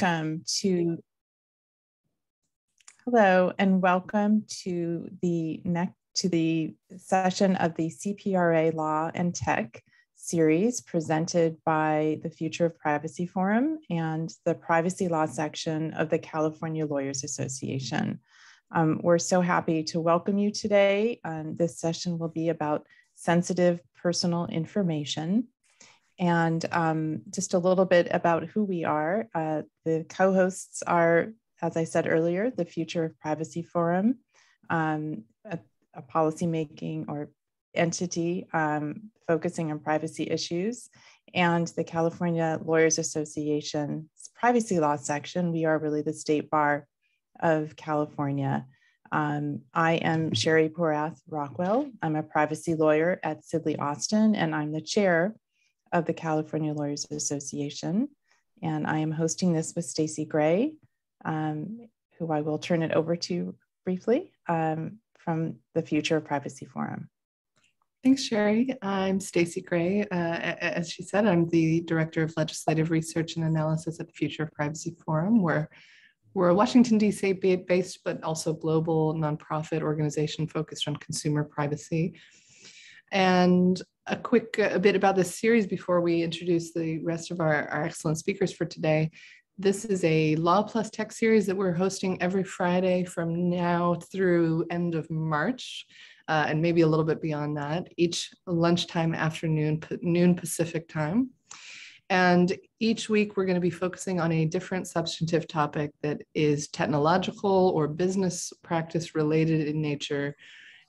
welcome to hello and welcome to the next to the session of the CPRA Law and Tech series presented by the Future of Privacy Forum and the Privacy Law section of the California Lawyers Association. Um, we're so happy to welcome you today. Um, this session will be about sensitive personal information. And um, just a little bit about who we are. Uh, the co hosts are, as I said earlier, the Future of Privacy Forum, um, a, a policymaking or entity um, focusing on privacy issues, and the California Lawyers Association's privacy law section. We are really the state bar of California. Um, I am Sheri Porath Rockwell. I'm a privacy lawyer at Sidley Austin, and I'm the chair of the California Lawyers Association. And I am hosting this with Stacey Gray, um, who I will turn it over to briefly um, from the Future of Privacy Forum. Thanks, Sheri. I'm Stacey Gray. Uh, as she said, I'm the Director of Legislative Research and Analysis at the Future of Privacy Forum, where we're a Washington, D.C. based, but also global nonprofit organization focused on consumer privacy. And a quick a bit about this series before we introduce the rest of our, our excellent speakers for today. This is a Law Plus Tech series that we're hosting every Friday from now through end of March, uh, and maybe a little bit beyond that, each lunchtime afternoon, noon Pacific time. And each week we're going to be focusing on a different substantive topic that is technological or business practice related in nature.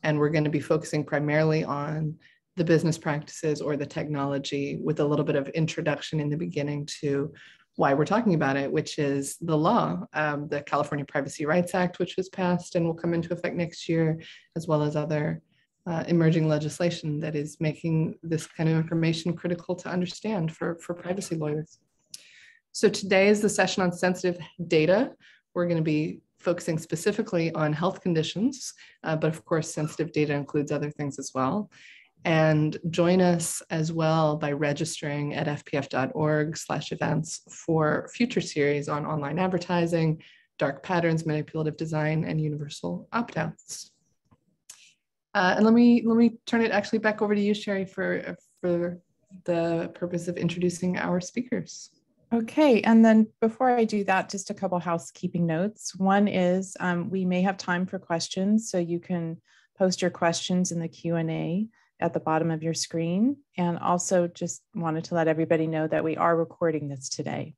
And we're going to be focusing primarily on the business practices or the technology with a little bit of introduction in the beginning to why we're talking about it, which is the law, um, the California Privacy Rights Act, which was passed and will come into effect next year, as well as other uh, emerging legislation that is making this kind of information critical to understand for, for privacy lawyers. So today is the session on sensitive data. We're going to be focusing specifically on health conditions, uh, but of course, sensitive data includes other things as well and join us as well by registering at fpf.org slash events for future series on online advertising, dark patterns, manipulative design, and universal opt-outs. Uh, and let me let me turn it actually back over to you, Sheri, for, for the purpose of introducing our speakers. Okay, and then before I do that, just a couple housekeeping notes. One is um, we may have time for questions, so you can post your questions in the Q&A at the bottom of your screen. And also just wanted to let everybody know that we are recording this today.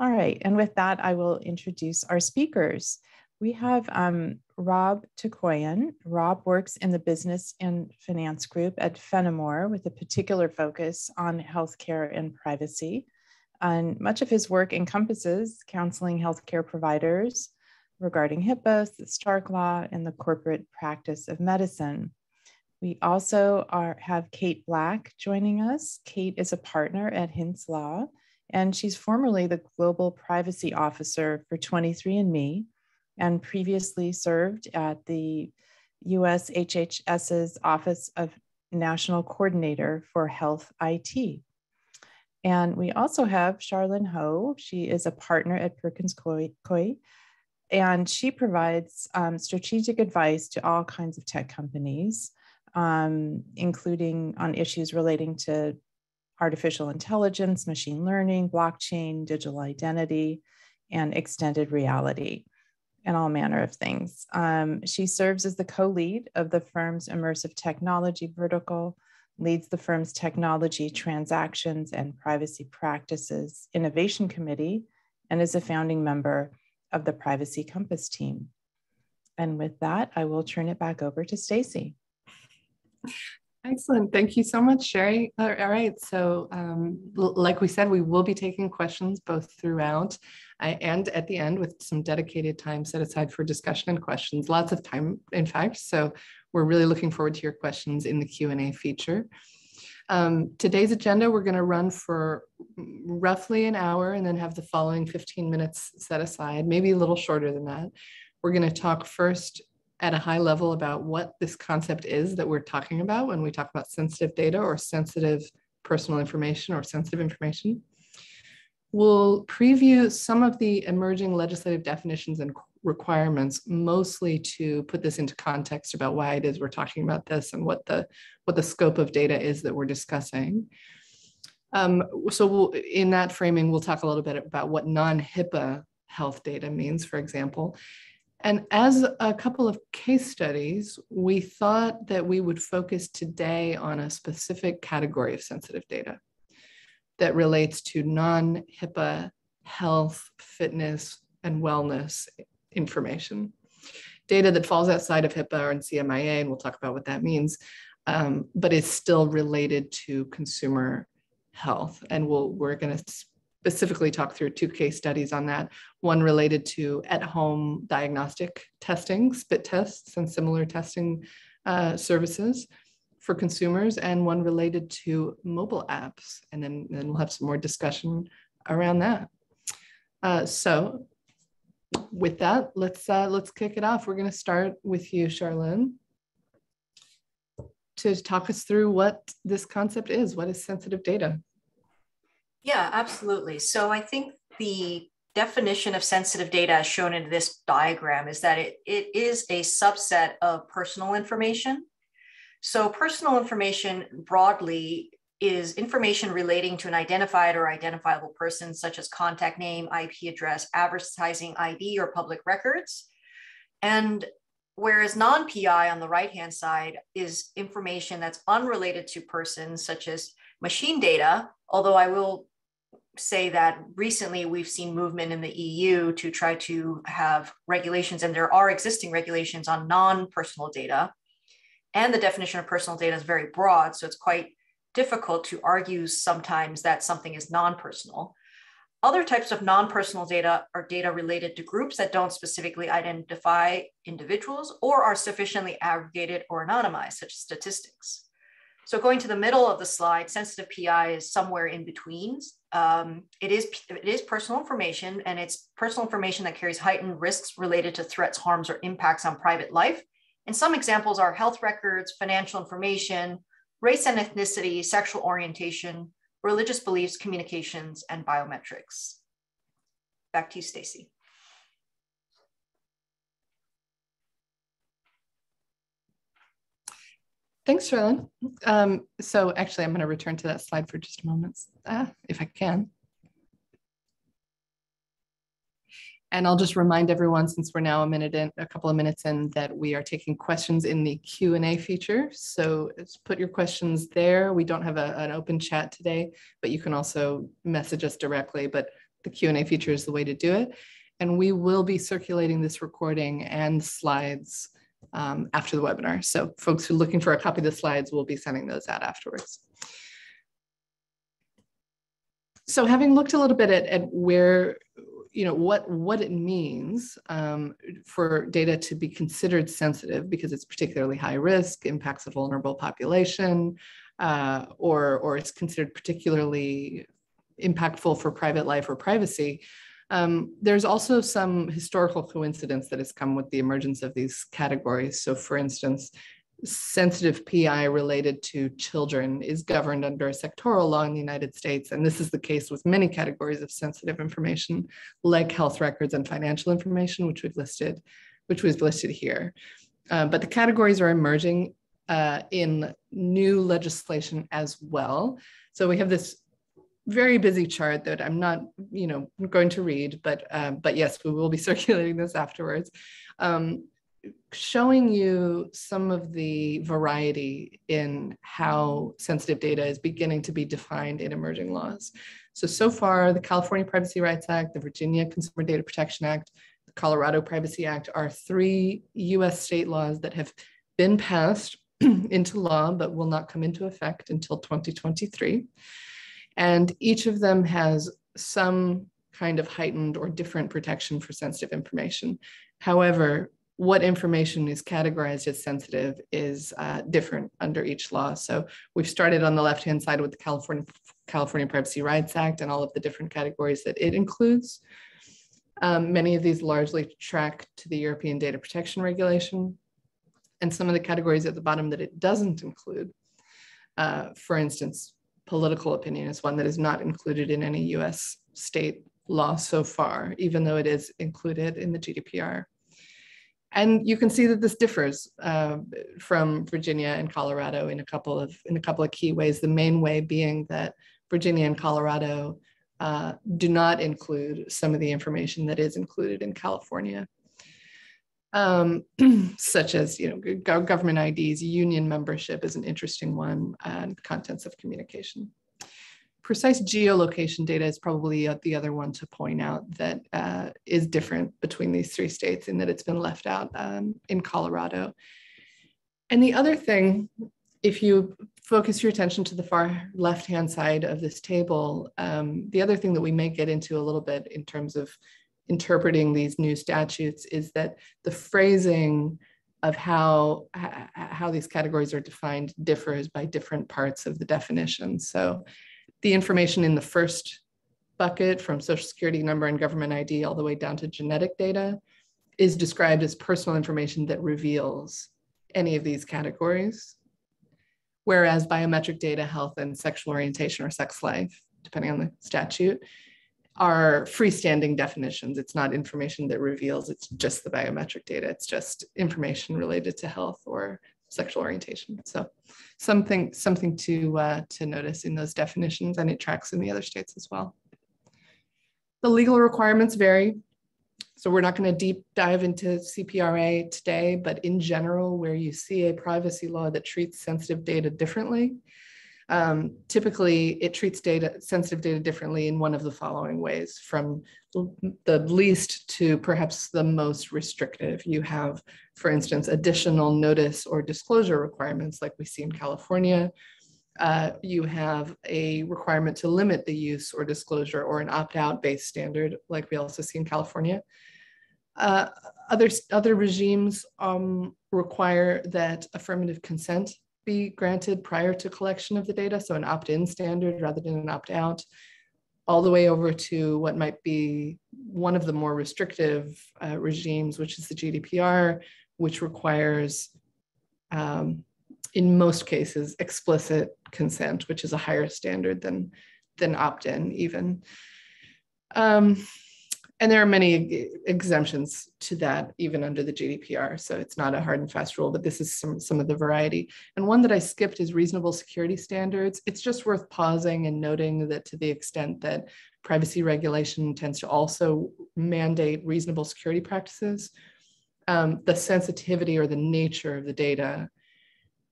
All right, and with that, I will introduce our speakers. We have um, Rob Tookoian. Rob works in the business and finance group at Fennemore with a particular focus on healthcare and privacy. And much of his work encompasses counseling healthcare providers regarding HIPAA, the Stark Law, and the corporate practice of medicine. We also are, have Kate Black joining us. Kate is a partner at Hintze Law, and she's formerly the Global Privacy Officer for 23andMe and previously served at the US HHS's Office of National Coordinator for Health IT. And we also have Charlene Ho. She is a partner at Perkins Coie, and she provides um, strategic advice to all kinds of tech companies um, including on issues relating to artificial intelligence, machine learning, blockchain, digital identity, and extended reality, and all manner of things. Um, she serves as the co lead of the firm's immersive technology vertical, leads the firm's technology transactions and privacy practices innovation committee, and is a founding member of the Privacy Compass team. And with that, I will turn it back over to Stacey. Excellent. Thank you so much, Sheri. All right. So, um, like we said, we will be taking questions both throughout uh, and at the end with some dedicated time set aside for discussion and questions. Lots of time, in fact. So, we're really looking forward to your questions in the Q&A feature. Um, today's agenda, we're going to run for roughly an hour and then have the following 15 minutes set aside, maybe a little shorter than that. We're going to talk first at a high level about what this concept is that we're talking about when we talk about sensitive data or sensitive personal information or sensitive information. We'll preview some of the emerging legislative definitions and requirements, mostly to put this into context about why it is we're talking about this and what the what the scope of data is that we're discussing. Um, so we'll, in that framing, we'll talk a little bit about what non-HIPAA health data means, for example. And as a couple of case studies, we thought that we would focus today on a specific category of sensitive data that relates to non HIPAA health, fitness, and wellness information. Data that falls outside of HIPAA and CMIA, and we'll talk about what that means, um, but is still related to consumer health. And we'll, we're going to specifically talk through two case studies on that. One related to at-home diagnostic testing, spit tests, and similar testing uh, services for consumers, and one related to mobile apps. And then, then we'll have some more discussion around that. Uh, so with that, let's uh, let's kick it off. We're going to start with you, Charlene, to talk us through what this concept is. What is sensitive data? Yeah, absolutely. So I think the definition of sensitive data as shown in this diagram is that it, it is a subset of personal information. So personal information broadly is information relating to an identified or identifiable person, such as contact name, IP address, advertising ID, or public records. And whereas non-PI on the right-hand side is information that's unrelated to persons, such as machine data, although I will say that recently we've seen movement in the EU to try to have regulations, and there are existing regulations on non personal data. And the definition of personal data is very broad, so it's quite difficult to argue sometimes that something is non personal. Other types of non personal data are data related to groups that don't specifically identify individuals or are sufficiently aggregated or anonymized, such as statistics. So going to the middle of the slide, sensitive PI is somewhere in between. Um, it is it is personal information, and it's personal information that carries heightened risks related to threats, harms, or impacts on private life. And some examples are health records, financial information, race and ethnicity, sexual orientation, religious beliefs, communications, and biometrics. Back to you, Stacey. Thanks, Charlene. Um, so actually, I'm going to return to that slide for just a moment, ah, if I can. And I'll just remind everyone, since we're now a minute in, a couple of minutes in, that we are taking questions in the Q&A feature. So put your questions there. We don't have a, an open chat today, but you can also message us directly, but the Q&A feature is the way to do it. And we will be circulating this recording and slides um, after the webinar. So folks who are looking for a copy of the slides will be sending those out afterwards. So having looked a little bit at, at where, you know, what, what it means um, for data to be considered sensitive because it's particularly high risk, impacts a vulnerable population, uh, or, or it's considered particularly impactful for private life or privacy, um, there's also some historical coincidence that has come with the emergence of these categories. So, for instance, sensitive PI related to children is governed under a sectoral law in the United States. And this is the case with many categories of sensitive information, like health records and financial information, which we've listed, which was listed here. Uh, but the categories are emerging uh, in new legislation as well. So we have this very busy chart that I'm not, you know, going to read, but uh, but yes, we will be circulating this afterwards, um, showing you some of the variety in how sensitive data is beginning to be defined in emerging laws. So so far, the California Privacy Rights Act, the Virginia Consumer Data Protection Act, the Colorado Privacy Act are three U.S. state laws that have been passed into law, but will not come into effect until 2023. And each of them has some kind of heightened or different protection for sensitive information. However, what information is categorized as sensitive is uh, different under each law. So we've started on the left-hand side with the California, California Privacy Rights Act and all of the different categories that it includes. Um, many of these largely track to the European Data Protection Regulation. And some of the categories at the bottom that it doesn't include, uh, for instance, political opinion is one that is not included in any US state law so far, even though it is included in the GDPR. And you can see that this differs uh, from Virginia and Colorado in a couple of in a couple of key ways. The main way being that Virginia and Colorado uh, do not include some of the information that is included in California, um, such as you know government IDs, union membership is an interesting one, and contents of communication precise geolocation data is probably the other one to point out that uh, is different between these three states in that it's been left out um, in Colorado. And the other thing, if you focus your attention to the far left-hand side of this table, um, the other thing that we may get into a little bit in terms of interpreting these new statutes is that the phrasing of how, how these categories are defined differs by different parts of the definition. So the information in the first bucket from social security number and government ID all the way down to genetic data is described as personal information that reveals any of these categories. Whereas biometric data, health and sexual orientation or sex life, depending on the statute, are freestanding definitions. It's not information that reveals, it's just the biometric data. It's just information related to health or sexual orientation. So something something to uh, to notice in those definitions, and it tracks in the other states as well. The legal requirements vary. So we're not going to deep dive into CPRA today, but in general, where you see a privacy law that treats sensitive data differently, um, typically, it treats data, sensitive data differently in one of the following ways, from the least to perhaps the most restrictive. You have, for instance, additional notice or disclosure requirements like we see in California. Uh, you have a requirement to limit the use or disclosure or an opt-out based standard like we also see in California. Uh, other, other regimes um, require that affirmative consent be granted prior to collection of the data, so an opt-in standard rather than an opt-out, all the way over to what might be one of the more restrictive uh, regimes, which is the GDPR, which requires, um, in most cases, explicit consent, which is a higher standard than, than opt-in even. Um, and there are many exemptions to that, even under the GDPR. So it's not a hard and fast rule, but this is some, some of the variety. And one that I skipped is reasonable security standards. It's just worth pausing and noting that to the extent that privacy regulation tends to also mandate reasonable security practices, um, the sensitivity or the nature of the data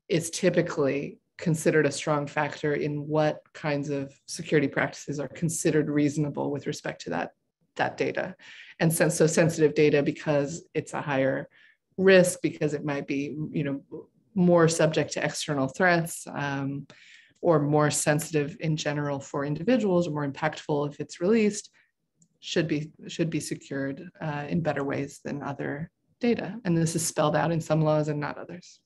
is typically considered a strong factor in what kinds of security practices are considered reasonable with respect to that that data. And since so sensitive data because it's a higher risk because it might be, you know, more subject to external threats um, or more sensitive in general for individuals or more impactful if it's released should be should be secured uh, in better ways than other data. And this is spelled out in some laws and not others.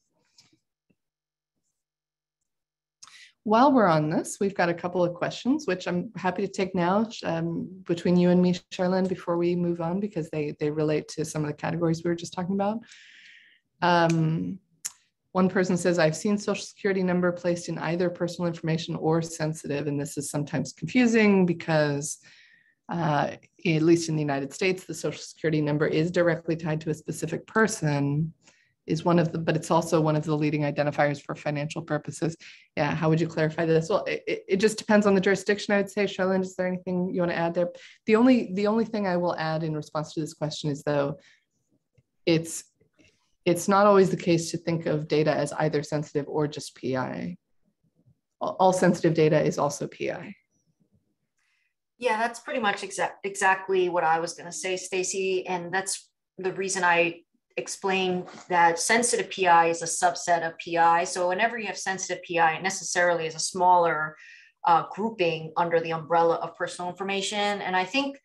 While we're on this, we've got a couple of questions, which I'm happy to take now um, between you and me, Charlene, before we move on, because they, they relate to some of the categories we were just talking about. Um, one person says, I've seen social security number placed in either personal information or sensitive, and this is sometimes confusing because uh, at least in the United States, the social security number is directly tied to a specific person is one of the, but it's also one of the leading identifiers for financial purposes. Yeah, how would you clarify this? Well, it, it just depends on the jurisdiction, I would say. Charlene, is there anything you want to add there? The only, the only thing I will add in response to this question is though, it's, it's not always the case to think of data as either sensitive or just PI. All, sensitive data is also PI. Yeah, that's pretty much exact, exactly what I was going to say, Stacey. And that's the reason I explain that sensitive PI is a subset of PI. So whenever you have sensitive PI, it necessarily is a smaller uh, grouping under the umbrella of personal information. And I think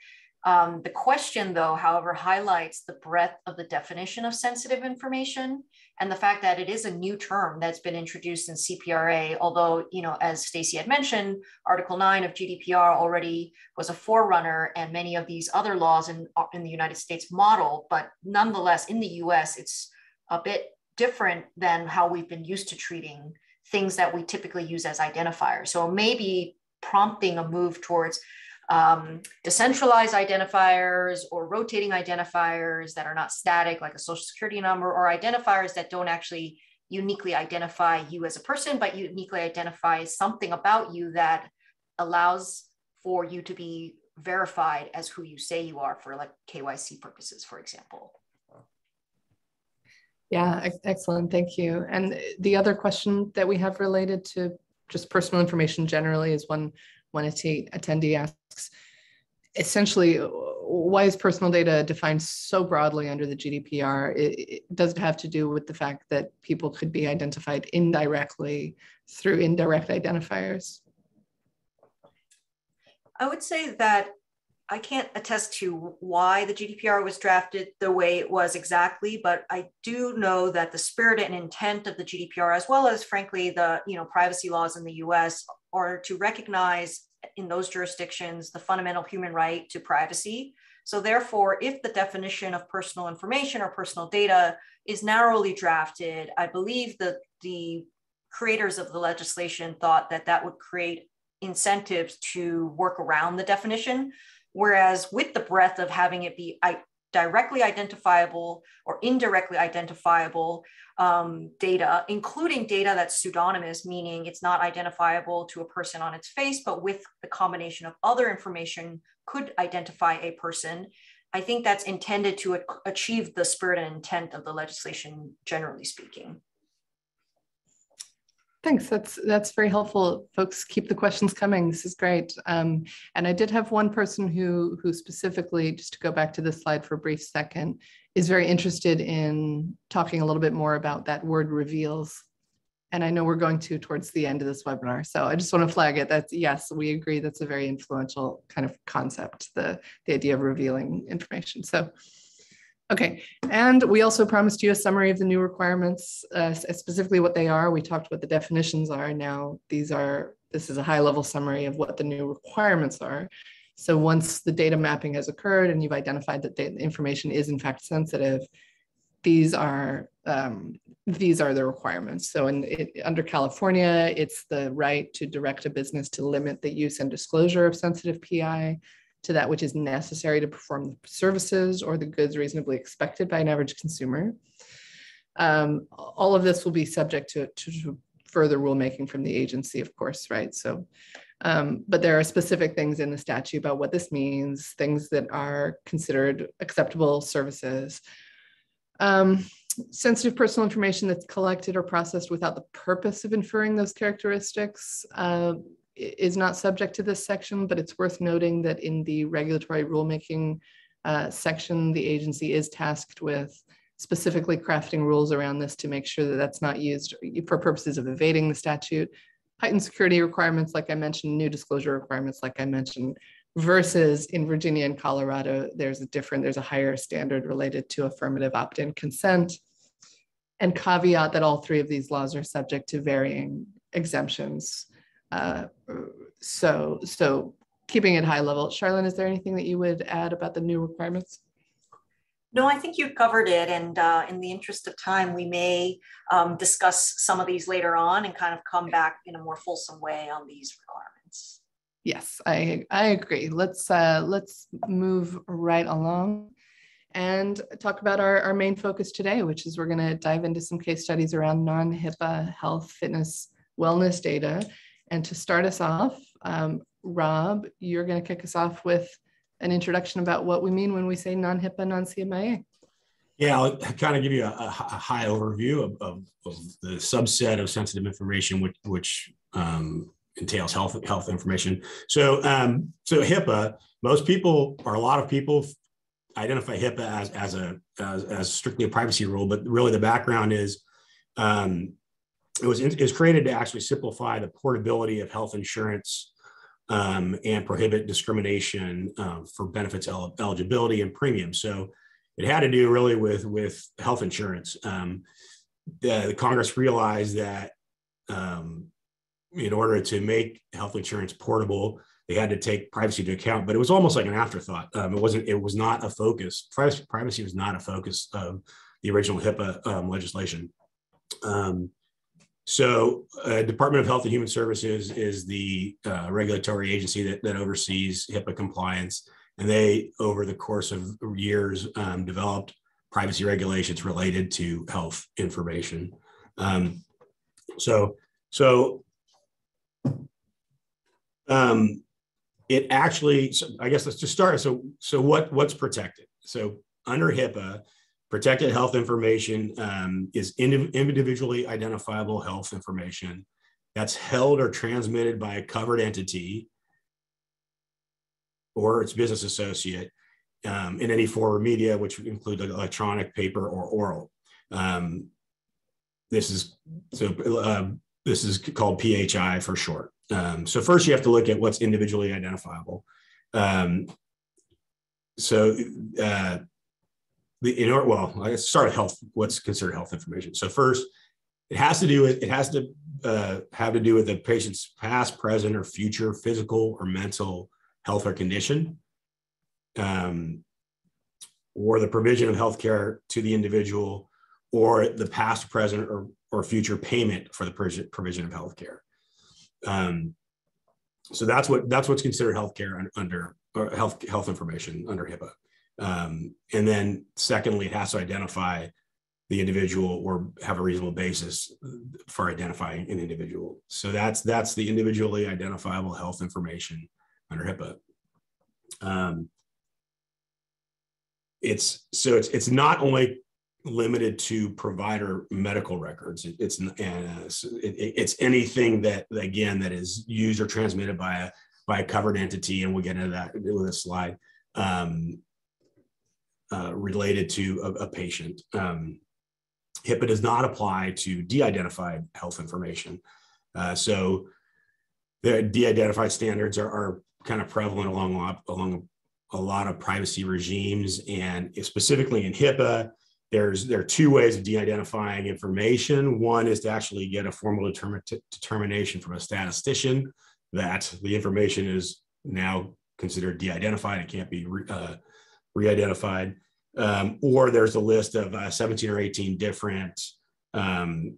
um, the question, though, however, highlights the breadth of the definition of sensitive information and the fact that it is a new term that's been introduced in CPRA. Although, you know, as Stacey had mentioned, Article 9 of GDPR already was a forerunner, and many of these other laws in, uh, in the United States model. But nonetheless, in the US, it's a bit different than how we've been used to treating things that we typically use as identifiers. So maybe prompting a move towards um, decentralized identifiers or rotating identifiers that are not static, like a social security number, or identifiers that don't actually uniquely identify you as a person, but uniquely identify something about you that allows for you to be verified as who you say you are for like KYC purposes, for example. Yeah, excellent. Thank you. And the other question that we have related to just personal information generally is one one attendee asks, essentially, why is personal data defined so broadly under the GDPR? It, it, does it have to do with the fact that people could be identified indirectly through indirect identifiers? I would say that I can't attest to why the GDPR was drafted the way it was exactly, but I do know that the spirit and intent of the GDPR, as well as frankly the you know privacy laws in the U.S., are to recognize in those jurisdictions the fundamental human right to privacy. So therefore, if the definition of personal information or personal data is narrowly drafted, I believe that the creators of the legislation thought that that would create incentives to work around the definition. Whereas with the breadth of having it be directly identifiable or indirectly identifiable um, data, including data that's pseudonymous, meaning it's not identifiable to a person on its face, but with the combination of other information could identify a person. I think that's intended to achieve the spirit and intent of the legislation, generally speaking. Thanks. That's that's very helpful. Folks, keep the questions coming. This is great. Um, and I did have one person who who specifically, just to go back to this slide for a brief second, is very interested in talking a little bit more about that word reveals. And I know we're going to towards the end of this webinar. So I just want to flag it that yes, we agree that's a very influential kind of concept, the, the idea of revealing information. So Okay, and we also promised you a summary of the new requirements, uh, specifically what they are. We talked what the definitions are. Now these are, this is a high level summary of what the new requirements are. So once the data mapping has occurred and you've identified that the information is in fact sensitive, these are um, these are the requirements. So in, it, under California, it's the right to direct a business to limit the use and disclosure of sensitive PI to that which is necessary to perform the services or the goods reasonably expected by an average consumer. Um, all of this will be subject to, to, further rulemaking from the agency, of course, right? So, um, but there are specific things in the statute about what this means, things that are considered acceptable services. Um, sensitive personal information that's collected or processed without the purpose of inferring those characteristics. Uh, is not subject to this section, but it's worth noting that in the regulatory rulemaking uh, section, the agency is tasked with specifically crafting rules around this to make sure that that's not used for purposes of evading the statute. Heightened security requirements, like I mentioned, new disclosure requirements, like I mentioned, versus in Virginia and Colorado, there's a different, there's a higher standard related to affirmative opt-in consent. And caveat that all three of these laws are subject to varying exemptions uh, so, so keeping it high level. Charlene, is there anything that you would add about the new requirements? No, I think you covered it. And uh, in the interest of time, we may um, discuss some of these later on and kind of come back in a more fulsome way on these requirements. Yes, I, I agree. Let's, uh, let's move right along and talk about our, our main focus today, which is we're going to dive into some case studies around non-HIPAA health, fitness, wellness data and to start us off, um, Rob, you're going to kick us off with an introduction about what we mean when we say non-HIPAA, non-CMIA. Yeah, I'll kind of give you a, a high overview of, of, of, the subset of sensitive information, which, which um, entails health health information. So, um, so HIPAA, most people or a lot of people identify HIPAA as, as a as, as strictly a privacy rule, but really the background is um, it was, it was created to actually simplify the portability of health insurance um, and prohibit discrimination um, for benefits el- eligibility and premium. So it had to do really with with health insurance. Um, the, the, Congress realized that um, in order to make health insurance portable, they had to take privacy into account. But it was almost like an afterthought. Um, it wasn't. It was not a focus. Privacy, privacy was not a focus of the original HIPAA um, legislation. Um, so, uh, Department of Health and Human Services is the uh, regulatory agency that, that oversees HIPAA compliance. And they, over the course of years, um, developed privacy regulations related to health information. Um, so, so um, it actually, so I guess let's just start. So, so what what's protected? So under HIPAA, Protected health information um, is individually identifiable health information that's held or transmitted by a covered entity or its business associate um, in any form of media, which would include electronic, paper, or oral. Um, this is so. Uh, this is called PHI for short. Um, so first, you have to look at what's individually identifiable. Um, so uh, in order well i start health what's considered health information so first it has to do with it has to uh, have to do with the patient's past present or future physical or mental health or condition um, or the provision of health care to the individual or the past present or, or future payment for the provision of health care um, so that's what that's what's considered healthcare under or health health information under HIPAA. Um, and then secondly, it has to identify the individual or have a reasonable basis for identifying an individual. So that's that's the individually identifiable health information under HIPAA. Um, it's so it's it's not only limited to provider medical records. It, it's and uh, it, it's anything that again that is used or transmitted by a by a covered entity, and we'll get into that with a slide. Um, uh, related to a, a patient. Um, HIPAA does not apply to de-identified health information. Uh, so the de-identified standards are, are, kind of prevalent along, along a lot of privacy regimes. And specifically in HIPAA, there's there are two ways of de-identifying information. One is to actually get a formal determination from a statistician that the information is now considered de-identified. It can't be re, uh, re-identified. Um, or there's a list of uh, 17 or 18 different, um,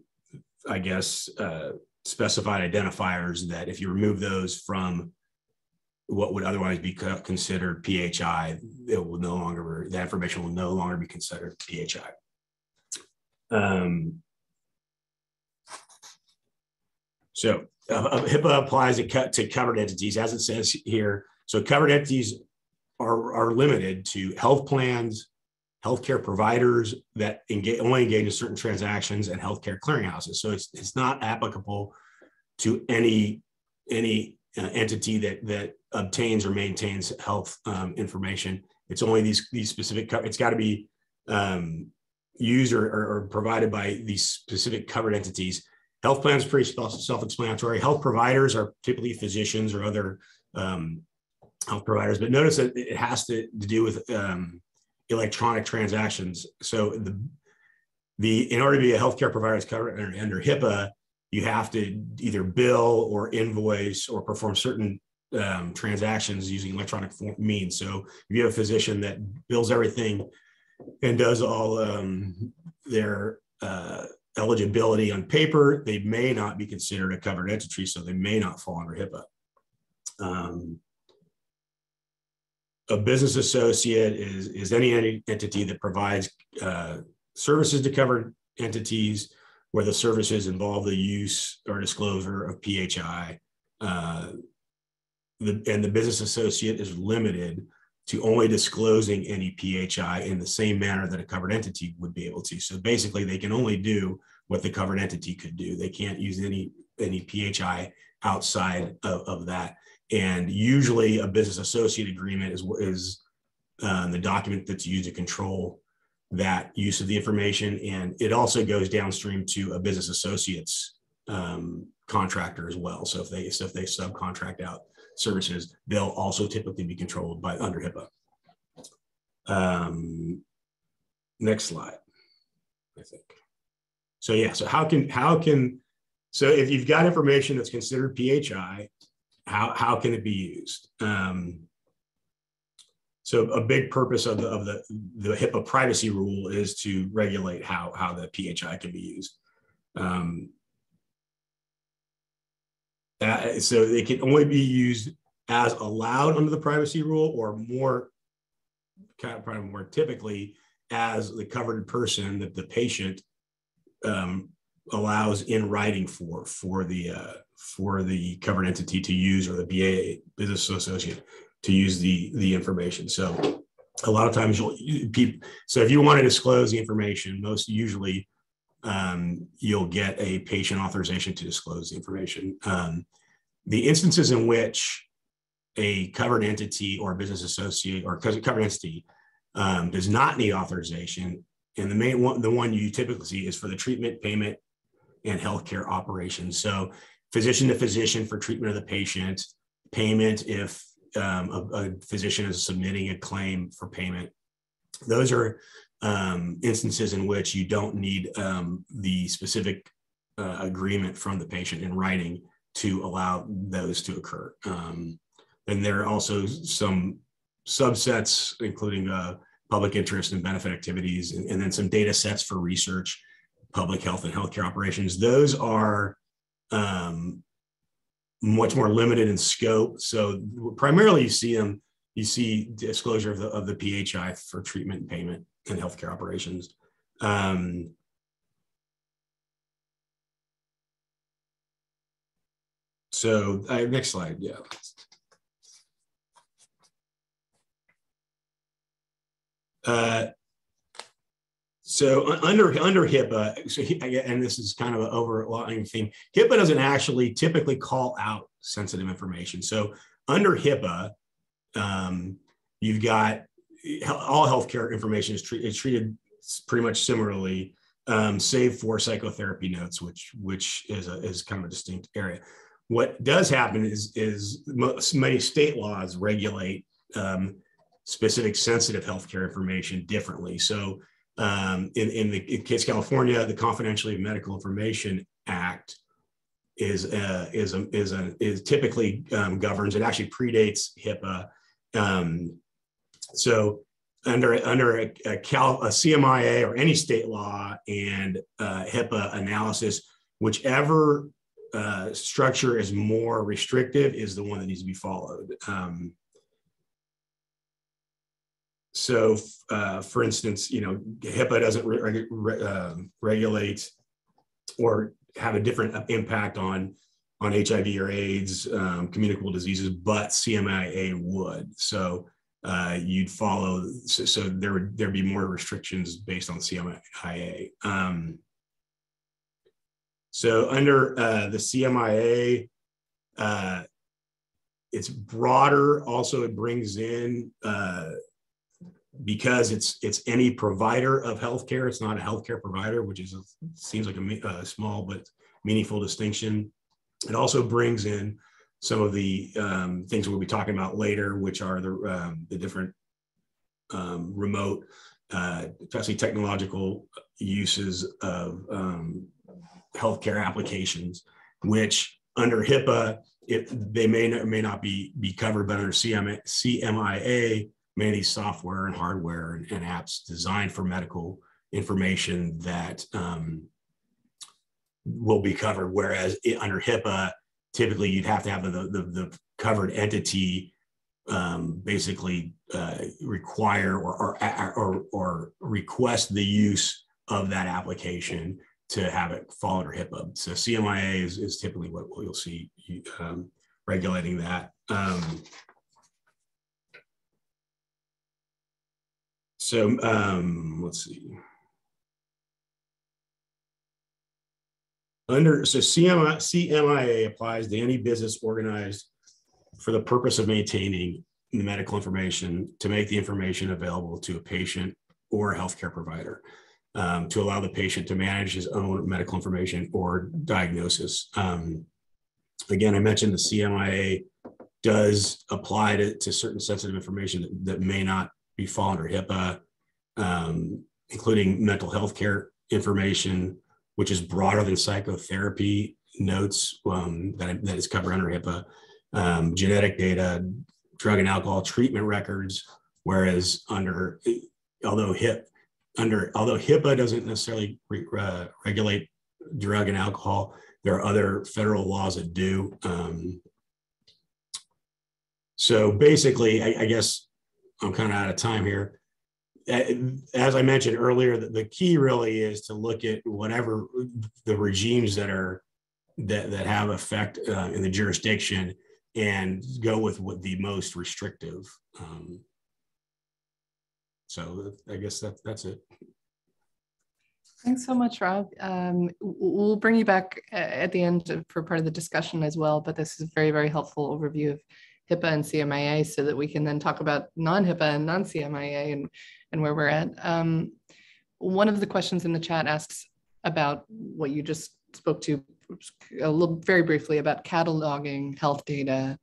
I guess, uh, specified identifiers that if you remove those from what would otherwise be considered PHI, it will no longer, that information will no longer be considered PHI. Um, so uh, HIPAA applies to, to covered entities, as it says here. So covered entities are, are limited to health plans, healthcare providers that engage, only engage in certain transactions and healthcare clearinghouses. So it's, it's not applicable to any, any uh, entity that, that obtains or maintains health um, information. It's only these, these specific, it's got to be um, used or, or, or, provided by these specific covered entities. Health plans pretty self-explanatory. Health providers are typically physicians or other um, health providers, but notice that it has to, to do with um, electronic transactions. So the the in order to be a healthcare provider that's covered under, under HIPAA, you have to either bill or invoice or perform certain um, transactions using electronic means. So if you have a physician that bills everything and does all um, their uh, eligibility on paper, they may not be considered a covered entity, so they may not fall under HIPAA. Um, a business associate is, is any entity that provides uh, services to covered entities where the services involve the use or disclosure of PHI. Uh, the, and the business associate is limited to only disclosing any PHI in the same manner that a covered entity would be able to. So basically, they can only do what the covered entity could do. They can't use any any PHI outside of, of that. And usually a business associate agreement is, is uh, the document that's used to control that use of the information. And it also goes downstream to a business associate's um, contractor as well. So if they, so if they subcontract out services, they'll also typically be controlled by under HIPAA. Um, next slide, I think. So yeah, so how can, how can, so if you've got information that's considered PHI how, how can it be used? Um, so a big purpose of the, of the, the HIPAA privacy rule is to regulate how, how the PHI can be used. Um, Uh, so it can only be used as allowed under the privacy rule or more kind of probably more typically as the covered person that the patient um, allows in writing for for the uh, for the covered entity to use or the BA business associate to use the the information. So a lot of times you'll people. So if you want to disclose the information, most usually um, you'll get a patient authorization to disclose the information. Um, the instances in which a covered entity or business associate or covered entity um, does not need authorization, and the main one, the one you typically see is for the treatment, payment, and healthcare operations. So physician to physician for treatment of the patient, payment if um, a, a, physician is submitting a claim for payment. Those are um, instances in which you don't need um, the specific uh, agreement from the patient in writing to allow those to occur. Um, and there are also some subsets, including uh, public interest and benefit activities, and, and, then some data sets for research, public health and healthcare operations. Those are um, much more limited in scope. So primarily you see them, you see disclosure of the, of the PHI for treatment and payment and healthcare operations. Um, so uh, next slide, yeah. Uh, so under under HIPAA, so and this is kind of an overlying theme. HIPAA doesn't actually typically call out sensitive information. So under HIPAA, um, you've got all healthcare information is, is treated pretty much similarly, um, save for psychotherapy notes, which which is a, is kind of a distinct area. What does happen is is many state laws regulate um, specific sensitive healthcare information differently. So um, in, in the in case California, the Confidentiality of Medical Information Act is uh, is a, is a, is typically um, governs. It actually predates HIPAA. Um, so under under a, a, Cal, a, CMIA or any state law and uh, HIPAA analysis, whichever uh, structure is more restrictive is the one that needs to be followed. Um, so, uh, for instance, you know, HIPAA doesn't re- re- uh, regulate or have a different impact on on HIV or AIDS, um, communicable diseases, but CMIA would. So uh, you'd follow. So, so, there would there be more restrictions based on CMIA. Um, so under uh, the CMIA, uh, it's broader. Also, it brings in uh, because it's it's any provider of healthcare. It's not a healthcare provider, which is seems like a, a, small but meaningful distinction. It also brings in some of the um, things we'll be talking about later, which are the um, the different um, remote, uh, especially technological uses of um, healthcare applications, which under HIPAA, it, they may or may not be be covered, but under CMA, CMIA many software and hardware and, and apps designed for medical information that um, will be covered. Whereas it, under HIPAA, typically you'd have to have the, the, the covered entity um, basically uh, require or, or, or, or, request the use of that application to have it fall under HIPAA. So CMIA is, is typically what you'll see um, regulating that. Um, So um, let's see. Under so CMI, CMIA applies to any business organized for the purpose of maintaining the medical information to make the information available to a patient or a healthcare provider um, to allow the patient to manage his own medical information or diagnosis. Um, again, I mentioned the CMIA does apply to, to certain sensitive information that, that may not be fall under HIPAA, um, including mental health care information, which is broader than psychotherapy notes um, that, that is covered under HIPAA, um, genetic data, drug and alcohol treatment records, whereas under although HIP under although HIPAA doesn't necessarily re, uh, regulate drug and alcohol, there are other federal laws that do. Um, so basically, I, I guess I'm kind of out of time here. As I mentioned earlier, the, the key really is to look at whatever the regimes that are that, that have effect uh, in the jurisdiction and go with what the most restrictive. Um, so I guess that, that's it. Thanks so much, Rob. Um, we'll bring you back at the end for part of the discussion as well, but this is a very, very helpful overview of HIPAA and CMIA so that we can then talk about non-HIPAA and non-CMIA and, and where we're at. Um, one of the questions in the chat asks about what you just spoke to a little very briefly about cataloging health data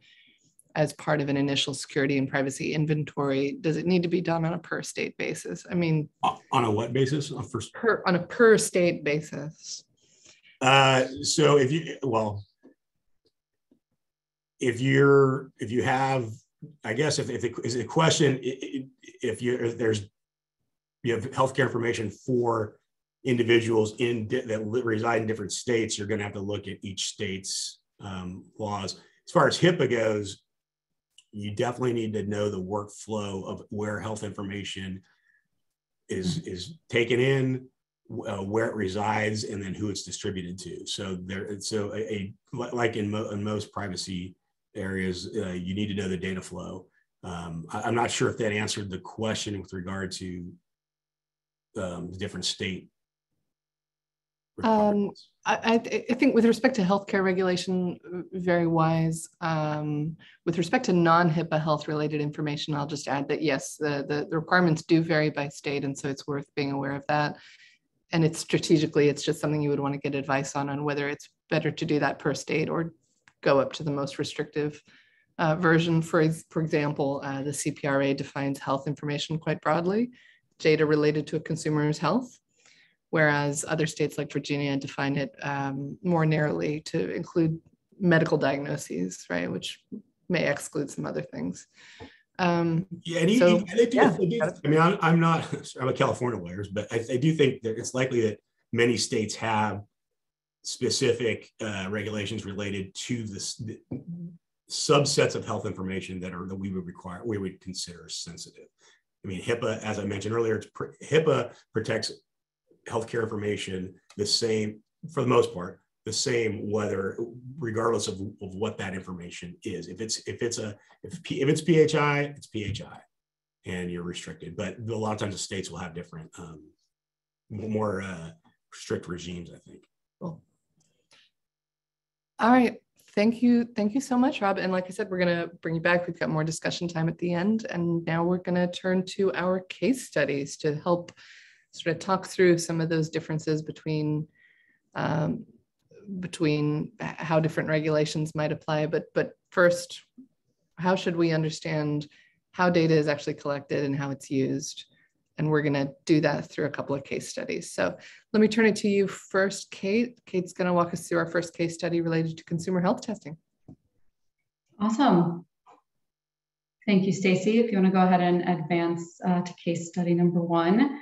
as part of an initial security and privacy inventory. Does it need to be done on a per state basis? I mean, on a what basis? On, per, on a per state basis. Uh, so if you well, if you're if you have, I guess if if the, is the question if you if there's you have healthcare information for individuals in that reside in different states, you're going to have to look at each state's um, laws. As far as HIPAA goes, you definitely need to know the workflow of where health information is mm-hmm. is taken in, uh, where it resides, and then who it's distributed to. So there, so a, a like in, mo- in most privacy areas, uh, you need to know the data flow. Um, I, am not sure if that answered the question with regard to um, the different state um, I, I, think with respect to healthcare regulation, very wise. Um, with respect to non-HIPAA health-related information, I'll just add that yes, the, the, the requirements do vary by state, and so it's worth being aware of that. And it's strategically, it's just something you would want to get advice on, on whether it's better to do that per state or go up to the most restrictive uh, version. For, for example, uh, the CPRA defines health information quite broadly, data related to a consumer's health whereas other states like Virginia define it um, more narrowly to include medical diagnoses, right, which may exclude some other things. Um, yeah, and, so, and they do, yeah. They do, I mean, I'm, I'm, not, I'm a California lawyer, but I, I, do think that it's likely that many states have specific uh, regulations related to the subsets of health information that are that we would require, we would consider sensitive. I mean, HIPAA, as I mentioned earlier, HIPAA protects healthcare information the same for the most part the same whether regardless of, of what that information is if it's if it's a if, if it's phi it's phi and you're restricted but a lot of times the states will have different um, more uh, strict regimes i think. All right. Thank you. Thank you so much rob. And like i said we're going to bring you back. We've got more discussion time at the end. And now we're going to turn to our case studies to help sort of talk through some of those differences between um, between how different regulations might apply. But but first, how should we understand how data is actually collected and how it's used? And we're going to do that through a couple of case studies. So let me turn it to you first, Kate. Kate's going to walk us through our first case study related to consumer health testing. Awesome. Thank you, Stacey. If you want to go ahead and advance uh, to case study number one.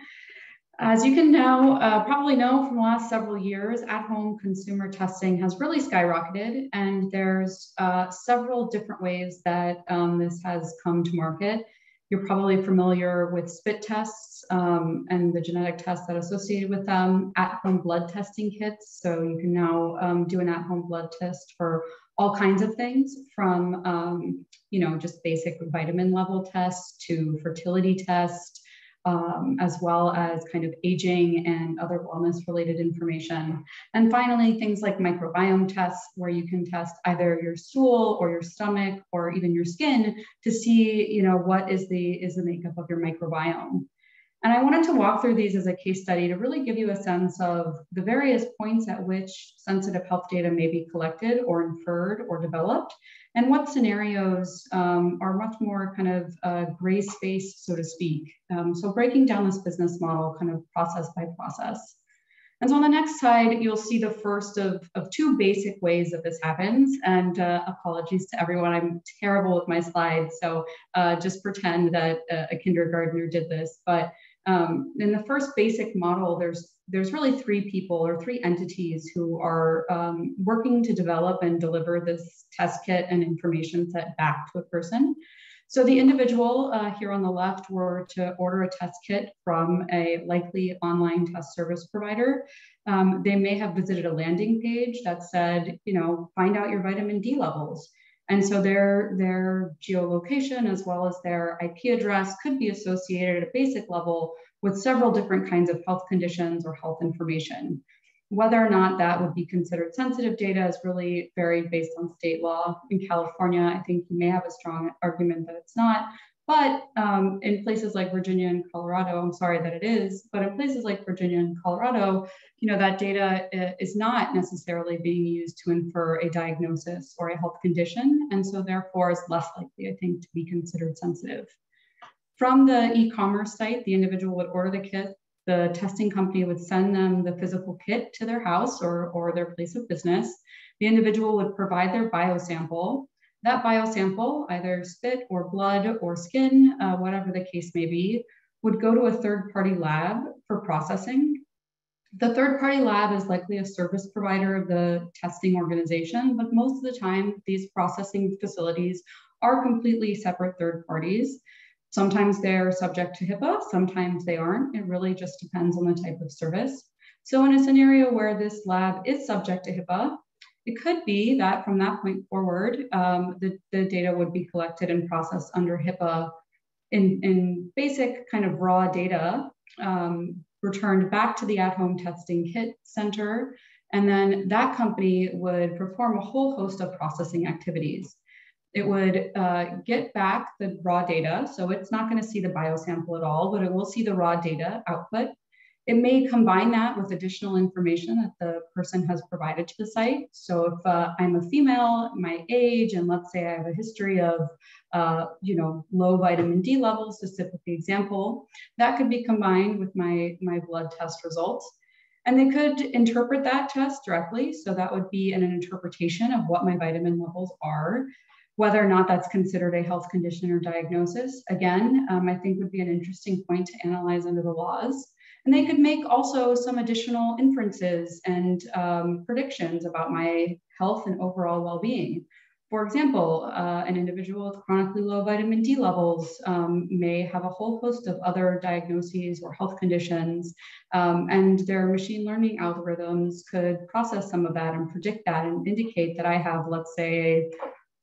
As you can now uh, probably know from the last several years, at-home consumer testing has really skyrocketed, and there's uh, several different ways that um, this has come to market. You're probably familiar with spit tests um, and the genetic tests that are associated with them, at-home blood testing kits. So you can now um, do an at-home blood test for all kinds of things, from um, you know just basic vitamin level tests to fertility tests um, as well as kind of aging and other wellness related information. And finally, things like microbiome tests, where you can test either your stool or your stomach or even your skin to see, you know, what is the is the makeup of your microbiome. And I wanted to walk through these as a case study to really give you a sense of the various points at which sensitive health data may be collected or inferred or developed, and what scenarios um, are much more kind of uh, gray space, so to speak. Um, so breaking down this business model kind of process by process. And so on the next slide, you'll see the first of, of two basic ways that this happens. And uh, apologies to everyone, I'm terrible with my slides. So uh, just pretend that a, a kindergartner did this. But Um, in the first basic model, there's there's really three people or three entities who are um, working to develop and deliver this test kit and information set back to a person. So the individual uh, here on the left were to order a test kit from a likely online test service provider. Um, they may have visited a landing page that said, you know, find out your vitamin D levels. And so their, their geolocation as well as their IP address could be associated at a basic level with several different kinds of health conditions or health information. Whether or not that would be considered sensitive data is really varied based on state law. In California, I think you may have a strong argument that it's not, but um, in places like Virginia and Colorado, I'm sorry that it is, but in places like Virginia and Colorado, you know, that data uh, is not necessarily being used to infer a diagnosis or a health condition. And so therefore is less likely, I think, to be considered sensitive. From the e-commerce site, the individual would order the kit the testing company would send them the physical kit to their house or, or their place of business. The individual would provide their biosample. That biosample, either spit or blood or skin, uh, whatever the case may be, would go to a third party lab for processing. The third party lab is likely a service provider of the testing organization, but most of the time, these processing facilities are completely separate third parties. Sometimes they're subject to HIPAA, sometimes they aren't. It really just depends on the type of service. So in a scenario where this lab is subject to HIPAA, it could be that from that point forward, um, the, the data would be collected and processed under HIPAA in, in basic kind of raw data, um, returned back to the at-home testing kit center. And then that company would perform a whole host of processing activities. It would uh, get back the raw data. So it's not going to see the biosample at all, but it will see the raw data output. It may combine that with additional information that the person has provided to the site. So if uh, I'm a female, my age, and let's say I have a history of, uh, you know, low vitamin D levels, to put the example, that could be combined with my, my blood test results. And they could interpret that test directly. So that would be an interpretation of what my vitamin levels are whether or not that's considered a health condition or diagnosis, again, um, I think would be an interesting point to analyze under the laws. And they could make also some additional inferences and um, predictions about my health and overall well being. For example, uh, an individual with chronically low vitamin D levels um, may have a whole host of other diagnoses or health conditions, um, and their machine learning algorithms could process some of that and predict that and indicate that I have, let's say,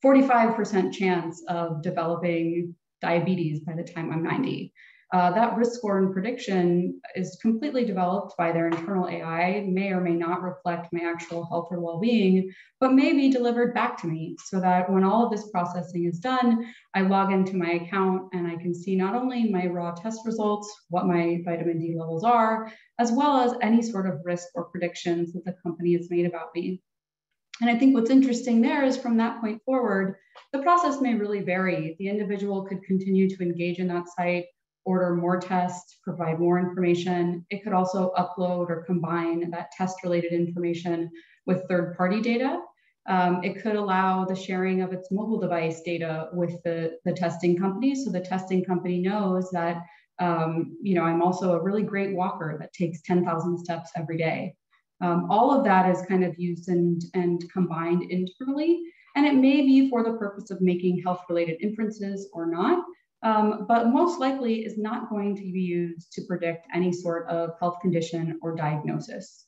45% chance of developing diabetes by the time I'm 90. Uh, that risk score and prediction is completely developed by their internal AI, may or may not reflect my actual health or well being, but may be delivered back to me so that when all of this processing is done, I log into my account and I can see not only my raw test results, what my vitamin D levels are, as well as any sort of risk or predictions that the company has made about me. And I think what's interesting there is from that point forward, the process may really vary. The individual could continue to engage in that site, order more tests, provide more information. It could also upload or combine that test related information with third party data. Um, it could allow the sharing of its mobile device data with the, the testing company. So the testing company knows that, um, you know, I'm also a really great walker that takes 10,000 steps every day. Um, all of that is kind of used and, and combined internally. And it may be for the purpose of making health related inferences or not, um, but most likely is not going to be used to predict any sort of health condition or diagnosis.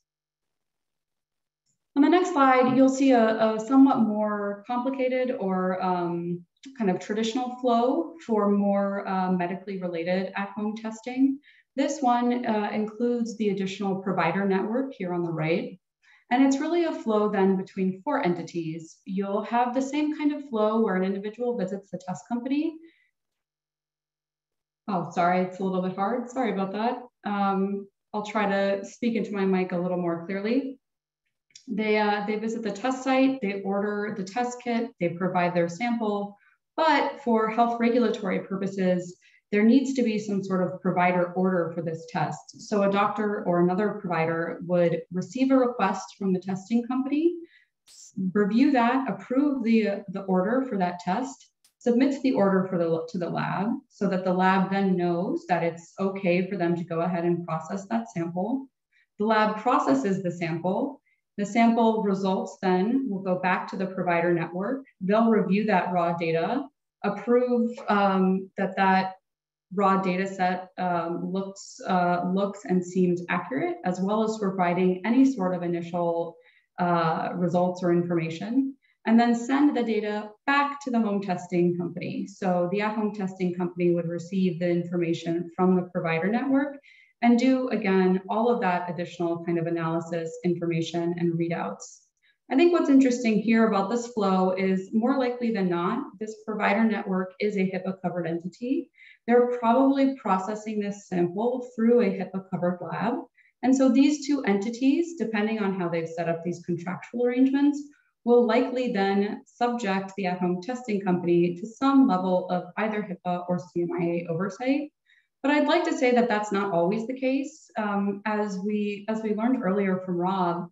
On the next slide, you'll see a, a somewhat more complicated or um, kind of traditional flow for more uh, medically related at-home testing. This one uh, includes the additional provider network here on the right. And it's really a flow then between four entities. You'll have the same kind of flow where an individual visits the test company. Oh, sorry, it's a little bit hard. Sorry about that. Um, I'll try to speak into my mic a little more clearly. They, uh, they visit the test site, they order the test kit, they provide their sample, but for health regulatory purposes, there needs to be some sort of provider order for this test. So a doctor or another provider would receive a request from the testing company, review that, approve the, the order for that test, submits the order for the, to the lab so that the lab then knows that it's okay for them to go ahead and process that sample. The lab processes the sample. The sample results then will go back to the provider network. They'll review that raw data, approve um, that that raw data set um, looks, uh, looks and seems accurate, as well as providing any sort of initial uh, results or information and then send the data back to the home testing company. So the at-home testing company would receive the information from the provider network and do, again, all of that additional kind of analysis, information, and readouts. I think what's interesting here about this flow is more likely than not, this provider network is a HIPAA covered entity. They're probably processing this sample through a HIPAA covered lab. And so these two entities, depending on how they've set up these contractual arrangements, will likely then subject the at-home testing company to some level of either HIPAA or CMIA oversight. But I'd like to say that that's not always the case. Um, as, we, as we learned earlier from Rob,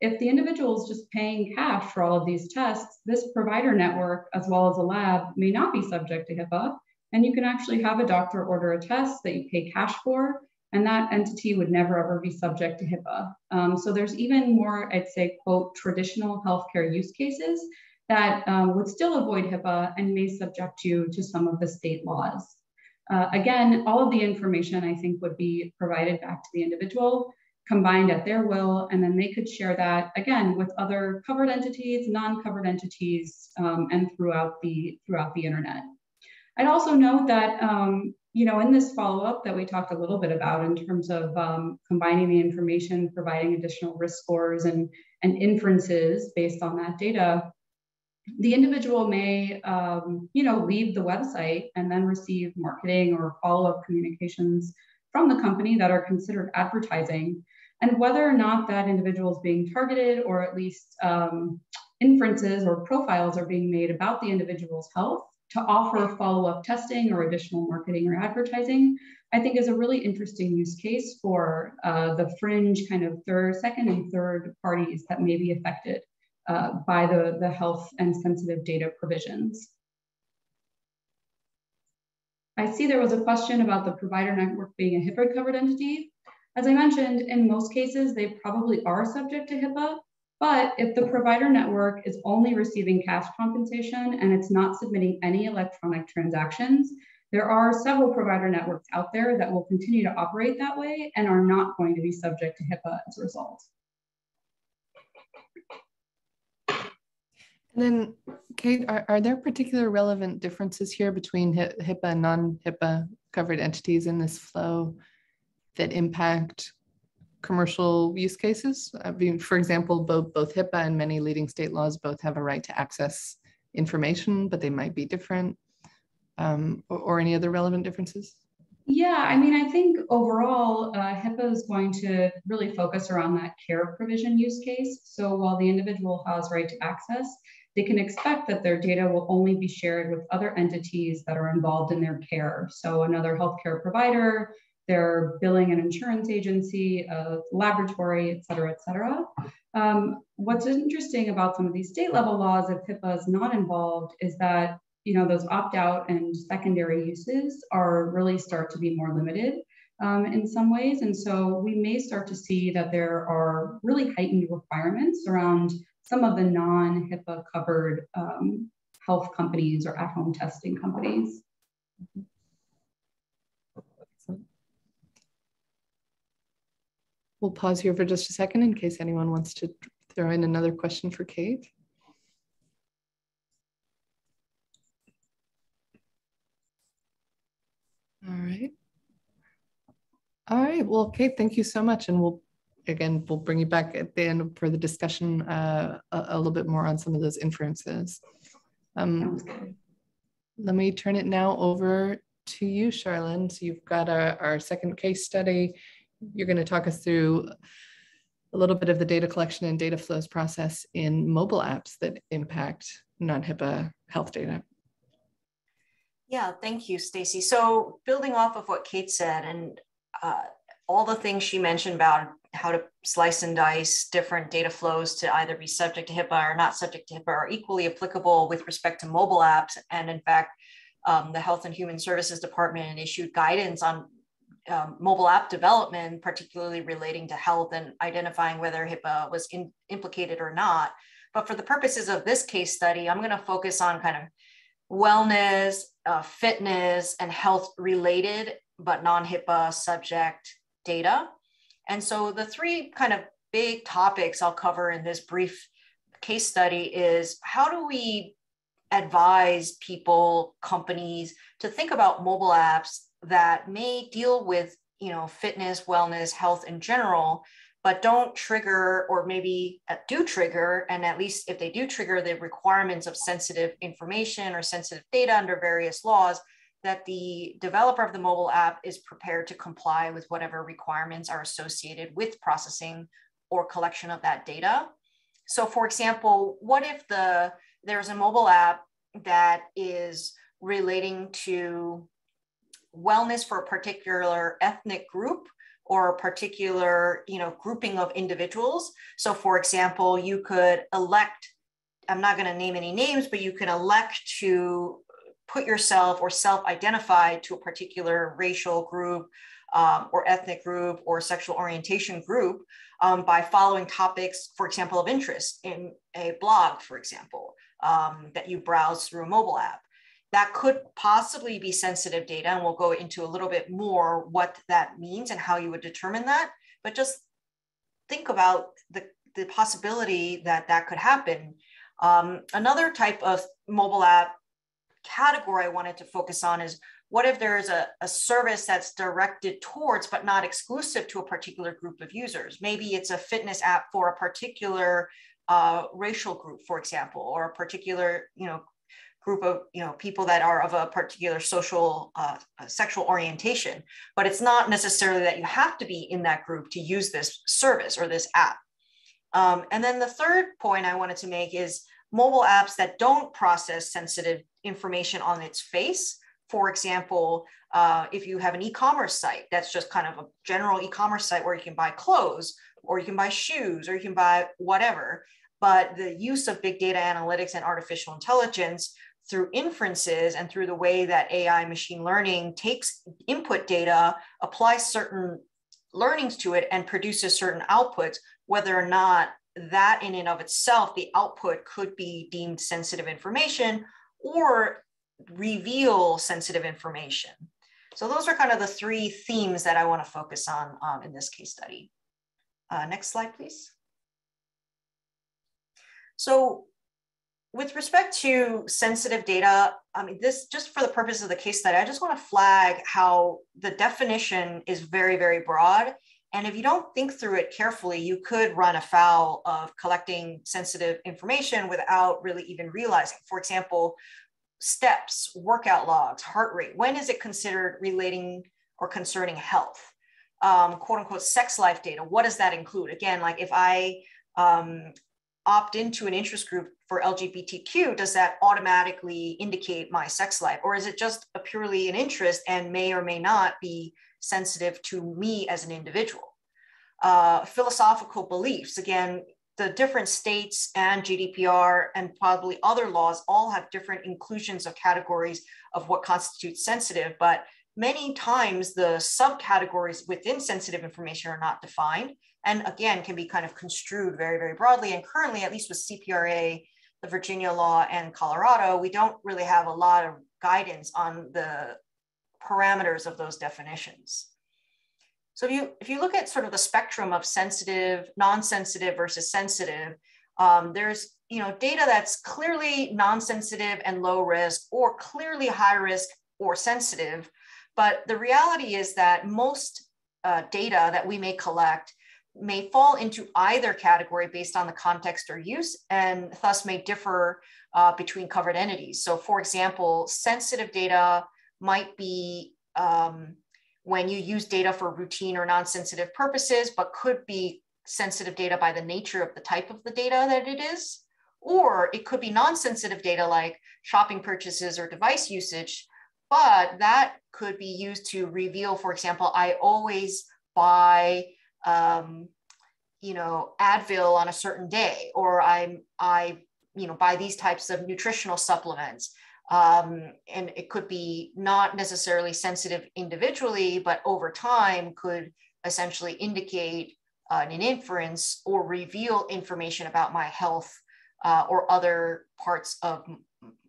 if the individual is just paying cash for all of these tests, this provider network, as well as a lab, may not be subject to HIPAA. And you can actually have a doctor order a test that you pay cash for and that entity would never ever be subject to HIPAA. Um, so there's even more, I'd say, quote, traditional healthcare use cases that um, would still avoid HIPAA and may subject you to some of the state laws. Uh, again, all of the information I think would be provided back to the individual, combined at their will, and then they could share that again with other covered entities, non-covered entities, um, and throughout the throughout the internet. I'd also note that um, you know, in this follow-up that we talked a little bit about in terms of um, combining the information, providing additional risk scores and, and inferences based on that data, the individual may, um, you know, leave the website and then receive marketing or follow-up communications from the company that are considered advertising. And whether or not that individual is being targeted or at least um, inferences or profiles are being made about the individual's health to offer follow-up testing or additional marketing or advertising, I think is a really interesting use case for uh, the fringe kind of third, second and third parties that may be affected uh, by the, the health and sensitive data provisions. I see there was a question about the provider network being a HIPAA covered entity. As I mentioned, in most cases, they probably are subject to HIPAA, but if the provider network is only receiving cash compensation and it's not submitting any electronic transactions, there are several provider networks out there that will continue to operate that way and are not going to be subject to HIPAA as a result. And then, Kate, are, are there particular relevant differences here between HIPAA and non-HIPAA covered entities in this flow that impact commercial use cases. I mean, for example, both, both HIPAA and many leading state laws both have a right to access information, but they might be different um, or, or, any other relevant differences? Yeah, I mean, I think overall, uh, HIPAA is going to really focus around that care provision use case. So while the individual has right to access, they can expect that their data will only be shared with other entities that are involved in their care. So another healthcare provider, their billing and insurance agency, a laboratory, et cetera, et cetera. Um, what's interesting about some of these state level laws, if HIPAA is not involved, is that you know those opt out and secondary uses are really start to be more limited um, in some ways, and so we may start to see that there are really heightened requirements around some of the non HIPAA covered um, health companies or at home testing companies. We'll pause here for just a second in case anyone wants to throw in another question for Kate. All right. All right. Well, Kate, thank you so much. And we'll, again, we'll bring you back at the end for the discussion uh, a, a, little bit more on some of those inferences. Um, let me turn it now over to you, Charlene. So you've got our, our second case study you're going to talk us through a little bit of the data collection and data flows process in mobile apps that impact non-HIPAA health data. Yeah, thank you, Stacey. So building off of what Kate said and uh, all the things she mentioned about how to slice and dice different data flows to either be subject to HIPAA or not subject to HIPAA are equally applicable with respect to mobile apps. And in fact, um, the Health and Human Services Department issued guidance on um, mobile app development, particularly relating to health and identifying whether HIPAA was in, implicated or not. But for the purposes of this case study, I'm going to focus on kind of wellness, uh, fitness, and health related, but non HIPAA subject data. And so the three kind of big topics I'll cover in this brief case study is how do we advise people, companies to think about mobile apps that may deal with, you know, fitness, wellness, health in general, but don't trigger or maybe uh, do trigger, and at least if they do trigger the requirements of sensitive information or sensitive data under various laws, that the developer of the mobile app is prepared to comply with whatever requirements are associated with processing or collection of that data. So for example, what if the there's a mobile app that is relating to wellness for a particular ethnic group or a particular you know grouping of individuals so for example you could elect i'm not going to name any names but you can elect to put yourself or self-identify to a particular racial group um, or ethnic group or sexual orientation group um, by following topics, for example, of interest in a blog, for example, um, that you browse through a mobile app. That could possibly be sensitive data, and we'll go into a little bit more what that means and how you would determine that. But just think about the, the possibility that that could happen. Um, another type of mobile app category I wanted to focus on is what if there's a, a service that's directed towards but not exclusive to a particular group of users? Maybe it's a fitness app for a particular uh, racial group, for example, or a particular you know group of you know people that are of a particular social uh, sexual orientation but it's not necessarily that you have to be in that group to use this service or this app um, and then the third point i wanted to make is mobile apps that don't process sensitive information on its face. For example, uh, if you have an e-commerce site, that's just kind of a general e-commerce site where you can buy clothes or you can buy shoes or you can buy whatever. But the use of big data analytics and artificial intelligence through inferences and through the way that AI machine learning takes input data, applies certain learnings to it, and produces certain outputs, whether or not that in and of itself, the output could be deemed sensitive information or reveal sensitive information. So those are kind of the three themes that I want to focus on um, in this case study. Uh, next slide, please. So with respect to sensitive data, I mean, this just for the purpose of the case study, I just want to flag how the definition is very, very broad and if you don't think through it carefully, you could run afoul of collecting sensitive information without really even realizing. For example, steps, workout logs, heart rate. When is it considered relating or concerning health? Um, quote unquote sex life data. What does that include? Again, like if I um, opt into an interest group for LGBTQ, does that automatically indicate my sex life? Or is it just a purely an interest and may or may not be sensitive to me as an individual. Uh, philosophical beliefs, again, the different states and GDPR and probably other laws all have different inclusions of categories of what constitutes sensitive, but many times the subcategories within sensitive information are not defined and again can be kind of construed very, very broadly. And currently, at least with CPRA, the Virginia law and Colorado, we don't really have a lot of guidance on the parameters of those definitions. So if you, if you look at sort of the spectrum of sensitive, non-sensitive versus sensitive, um, there's you know data that's clearly non-sensitive and low risk or clearly high risk or sensitive. But the reality is that most uh, data that we may collect may fall into either category based on the context or use and thus may differ uh, between covered entities. So for example, sensitive data might be um, when you use data for routine or non-sensitive purposes, but could be sensitive data by the nature of the type of the data that it is. Or it could be non-sensitive data like shopping purchases or device usage, but that could be used to reveal, for example, I always buy um, you know, Advil on a certain day, or I'm, I, you know, buy these types of nutritional supplements. Um, and it could be not necessarily sensitive individually, but over time could essentially indicate uh, an inference or reveal information about my health uh, or other parts of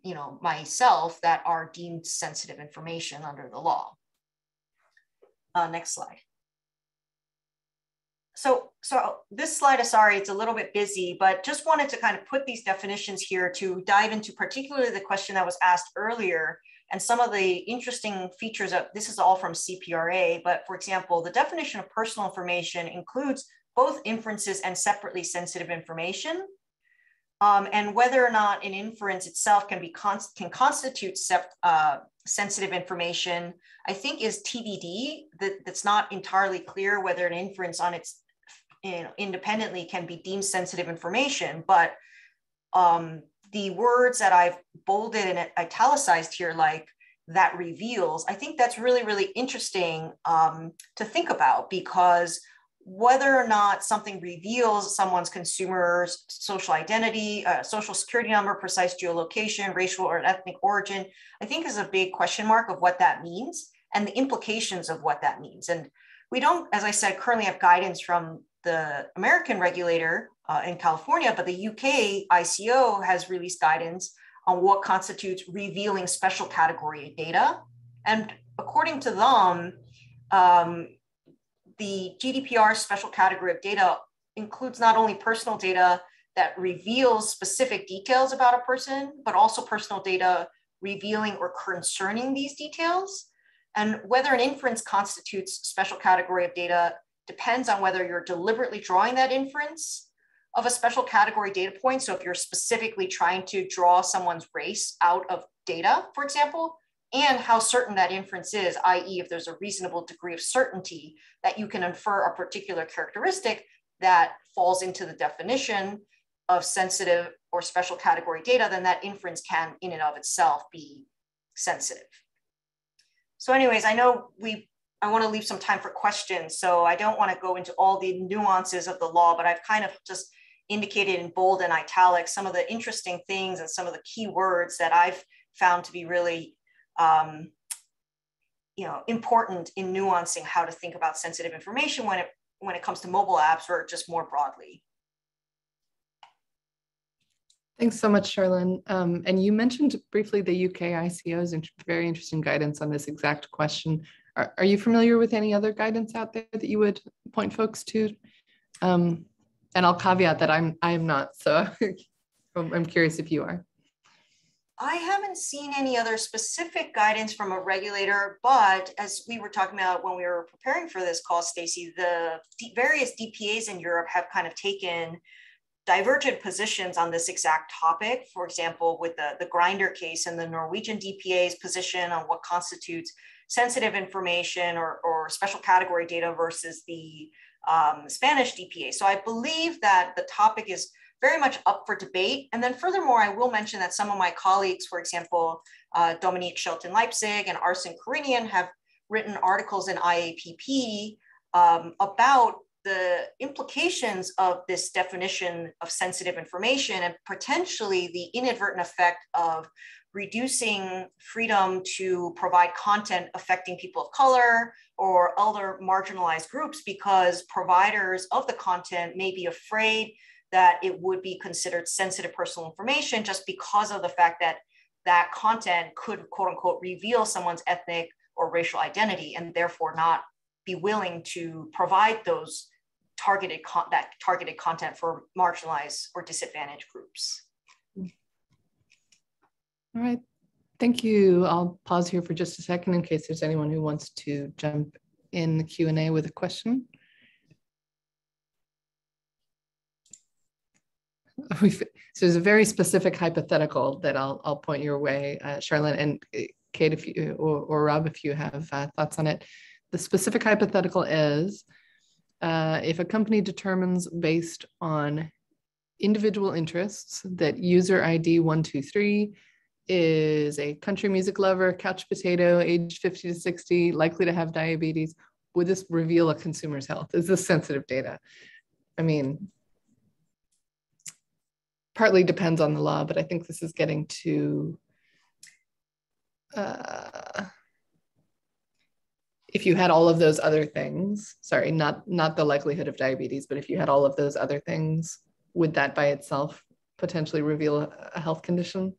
you know myself that are deemed sensitive information under the law. Uh, next slide. So, so this slide, is sorry, it's a little bit busy, but just wanted to kind of put these definitions here to dive into particularly the question that was asked earlier and some of the interesting features of this is all from CPRA, but for example, the definition of personal information includes both inferences and separately sensitive information. Um, and whether or not an inference itself can be can constitute uh, sensitive information, I think is TBD. That, that's not entirely clear whether an inference on its you know, independently can be deemed sensitive information. But um, the words that I've bolded and italicized here, like that reveals, I think that's really, really interesting um, to think about because whether or not something reveals someone's consumer's social identity, uh, social security number, precise geolocation, racial or ethnic origin, I think is a big question mark of what that means and the implications of what that means. And we don't, as I said, currently have guidance from the American regulator uh, in California, but the UK ICO has released guidance on what constitutes revealing special category data. And according to them, um, the GDPR special category of data includes not only personal data that reveals specific details about a person, but also personal data revealing or concerning these details. And whether an inference constitutes special category of data depends on whether you're deliberately drawing that inference of a special category data point. So if you're specifically trying to draw someone's race out of data, for example, and how certain that inference is, i.e. if there's a reasonable degree of certainty that you can infer a particular characteristic that falls into the definition of sensitive or special category data, then that inference can in and of itself be sensitive. So anyways, I know we I want to leave some time for questions. So I don't want to go into all the nuances of the law, but I've kind of just indicated in bold and italics some of the interesting things and some of the key words that I've found to be really um, you know, important in nuancing how to think about sensitive information when it, when it comes to mobile apps or just more broadly. Thanks so much, Charlene. Um, and you mentioned briefly the UK ICO's and very interesting guidance on this exact question. Are, are, you familiar with any other guidance out there that you would point folks to? Um, and I'll caveat that I'm I am not, so I'm curious if you are. I haven't seen any other specific guidance from a regulator, but as we were talking about when we were preparing for this call, Stacey, the various DPAs in Europe have kind of taken divergent positions on this exact topic. For example, with the, the Grindr case and the Norwegian DPA's position on what constitutes sensitive information or, or special category data versus the um, Spanish DPA. So I believe that the topic is very much up for debate. And then furthermore, I will mention that some of my colleagues, for example, uh, Dominique Shelton Leipzig and Arsen Kourinian have written articles in IAPP um, about the implications of this definition of sensitive information and potentially the inadvertent effect of reducing freedom to provide content affecting people of color or other marginalized groups because providers of the content may be afraid that it would be considered sensitive personal information just because of the fact that that content could quote unquote reveal someone's ethnic or racial identity and therefore not be willing to provide those targeted that targeted content for marginalized or disadvantaged groups. All right. Thank you. I'll pause here for just a second in case there's anyone who wants to jump in the Q&A with a question. so there's a very specific hypothetical that I'll, I'll point your way, uh, Charlotte and uh, Kate, if you or, or Rob, if you have uh, thoughts on it. The specific hypothetical is uh, if a company determines based on individual interests that user ID 123 is a country music lover, couch potato, age 50 to 60, likely to have diabetes, would this reveal a consumer's health? Is this sensitive data? I mean, partly depends on the law, but I think this is getting to uh, if you had all of those other things, sorry, not not the likelihood of diabetes, but if you had all of those other things, would that by itself potentially reveal a health condition?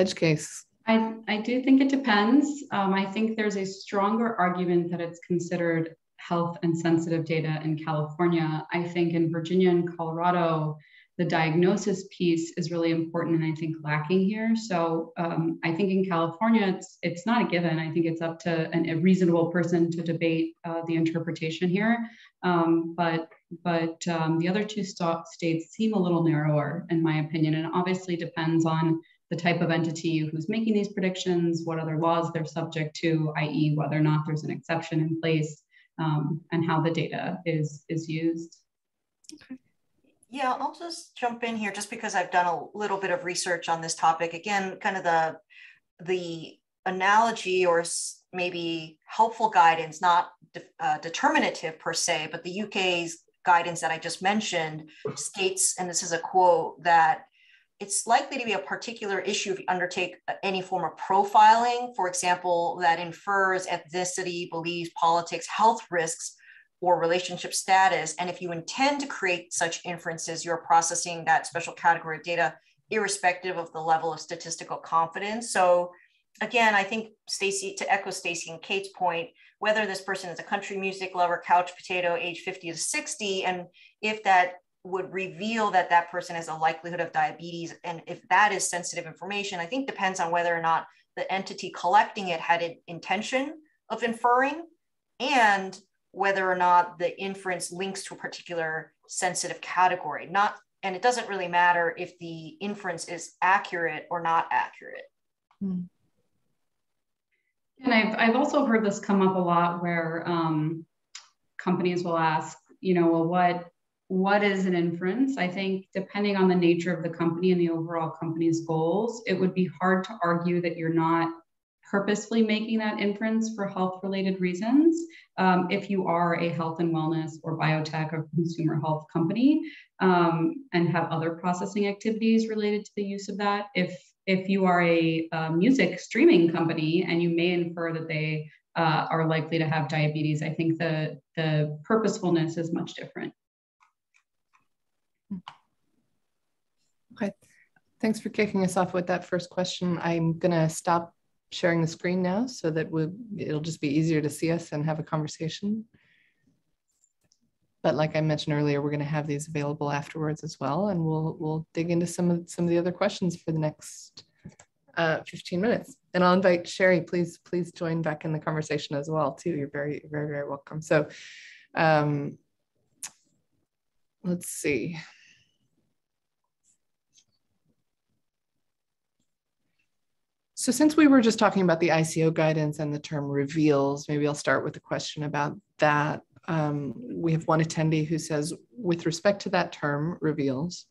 Edge case. I, I do think it depends. Um, I think there's a stronger argument that it's considered health and sensitive data in California. I think in Virginia and Colorado, the diagnosis piece is really important and I think lacking here. So um, I think in California, it's it's not a given. I think it's up to an, a reasonable person to debate uh, the interpretation here. Um, but but um, the other two st- states seem a little narrower, in my opinion, and obviously depends on the type of entity who's making these predictions, what other laws they're subject to, i.e., whether or not there's an exception in place, um, and how the data is is used. Okay. Yeah, I'll just jump in here just because I've done a little bit of research on this topic. Again, kind of the the analogy or maybe helpful guidance, not de uh, determinative per se, but the UK's guidance that I just mentioned states, and this is a quote, that it's likely to be a particular issue if you undertake uh, any form of profiling, for example, that infers ethnicity, beliefs, politics, health risks, or relationship status. And if you intend to create such inferences, you're processing that special category of data irrespective of the level of statistical confidence. So again, I think Stacey, to echo Stacey and Kate's point, whether this person is a country music lover, couch potato, age 50 to 60, and if that would reveal that that person has a likelihood of diabetes, and if that is sensitive information, I think depends on whether or not the entity collecting it had an intention of inferring and whether or not the inference links to a particular sensitive category. Not, and it doesn't really matter if the inference is accurate or not accurate. Hmm. And I've, I've also heard this come up a lot where um, companies will ask, you know, well, what what is an inference? I think depending on the nature of the company and the overall company's goals, it would be hard to argue that you're not purposefully making that inference for health related reasons. Um, if you are a health and wellness or biotech or consumer health company um, and have other processing activities related to the use of that, if if you are a, a music streaming company and you may infer that they uh, are likely to have diabetes, I think the the purposefulness is much different. Okay, thanks for kicking us off with that first question. I'm to stop sharing the screen now so that we it'll just be easier to see us and have a conversation. But like I mentioned earlier, we're to have these available afterwards as well, and we'll we'll dig into some of some of the other questions for the next uh, 15 minutes. And I'll invite Sheri, please please join back in the conversation as well too. You're very very very welcome. So um, let's see. So since we were just talking about the ICO guidance and the term reveals, maybe I'll start with a question about that. Um, we have one attendee who says, with respect to that term, reveals,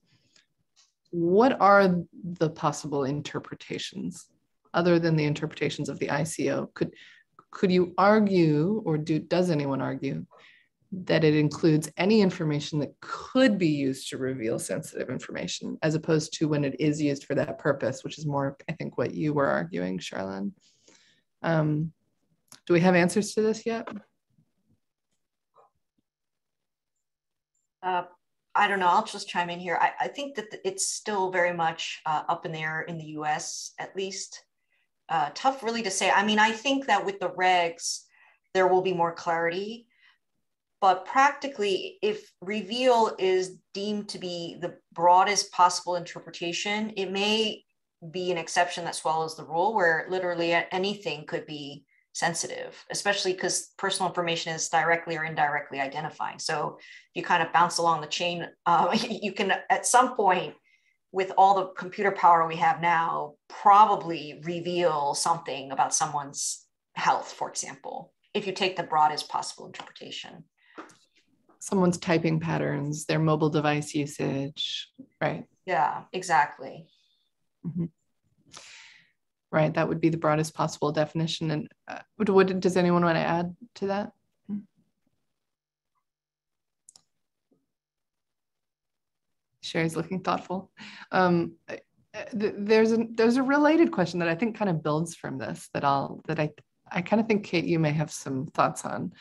what are the possible interpretations other than the interpretations of the ICO? Could, could you argue, or do, does anyone argue, that it includes any information that could be used to reveal sensitive information, as opposed to when it is used for that purpose, which is more, I think, what you were arguing, Charlene. Um, do we have answers to this yet? Uh, I don't know. I'll just chime in here. I, I think that it's still very much uh, up in the air in the US, at least. Uh, tough, really, to say. I mean, I think that with the regs, there will be more clarity but practically, if reveal is deemed to be the broadest possible interpretation, it may be an exception that swallows the rule where literally anything could be sensitive, especially because personal information is directly or indirectly identifying. So if you kind of bounce along the chain, uh, you can at some point, with all the computer power we have now, probably reveal something about someone's health, for example, if you take the broadest possible interpretation someone's typing patterns, their mobile device usage, right? Yeah, exactly. Mm-hmm. Right, that would be the broadest possible definition. And uh, what, does anyone want to add to that? Sheri's looking thoughtful. Um, there's a there's a related question that I think kind of builds from this that I'll that I I kind of think Kate you may have some thoughts on,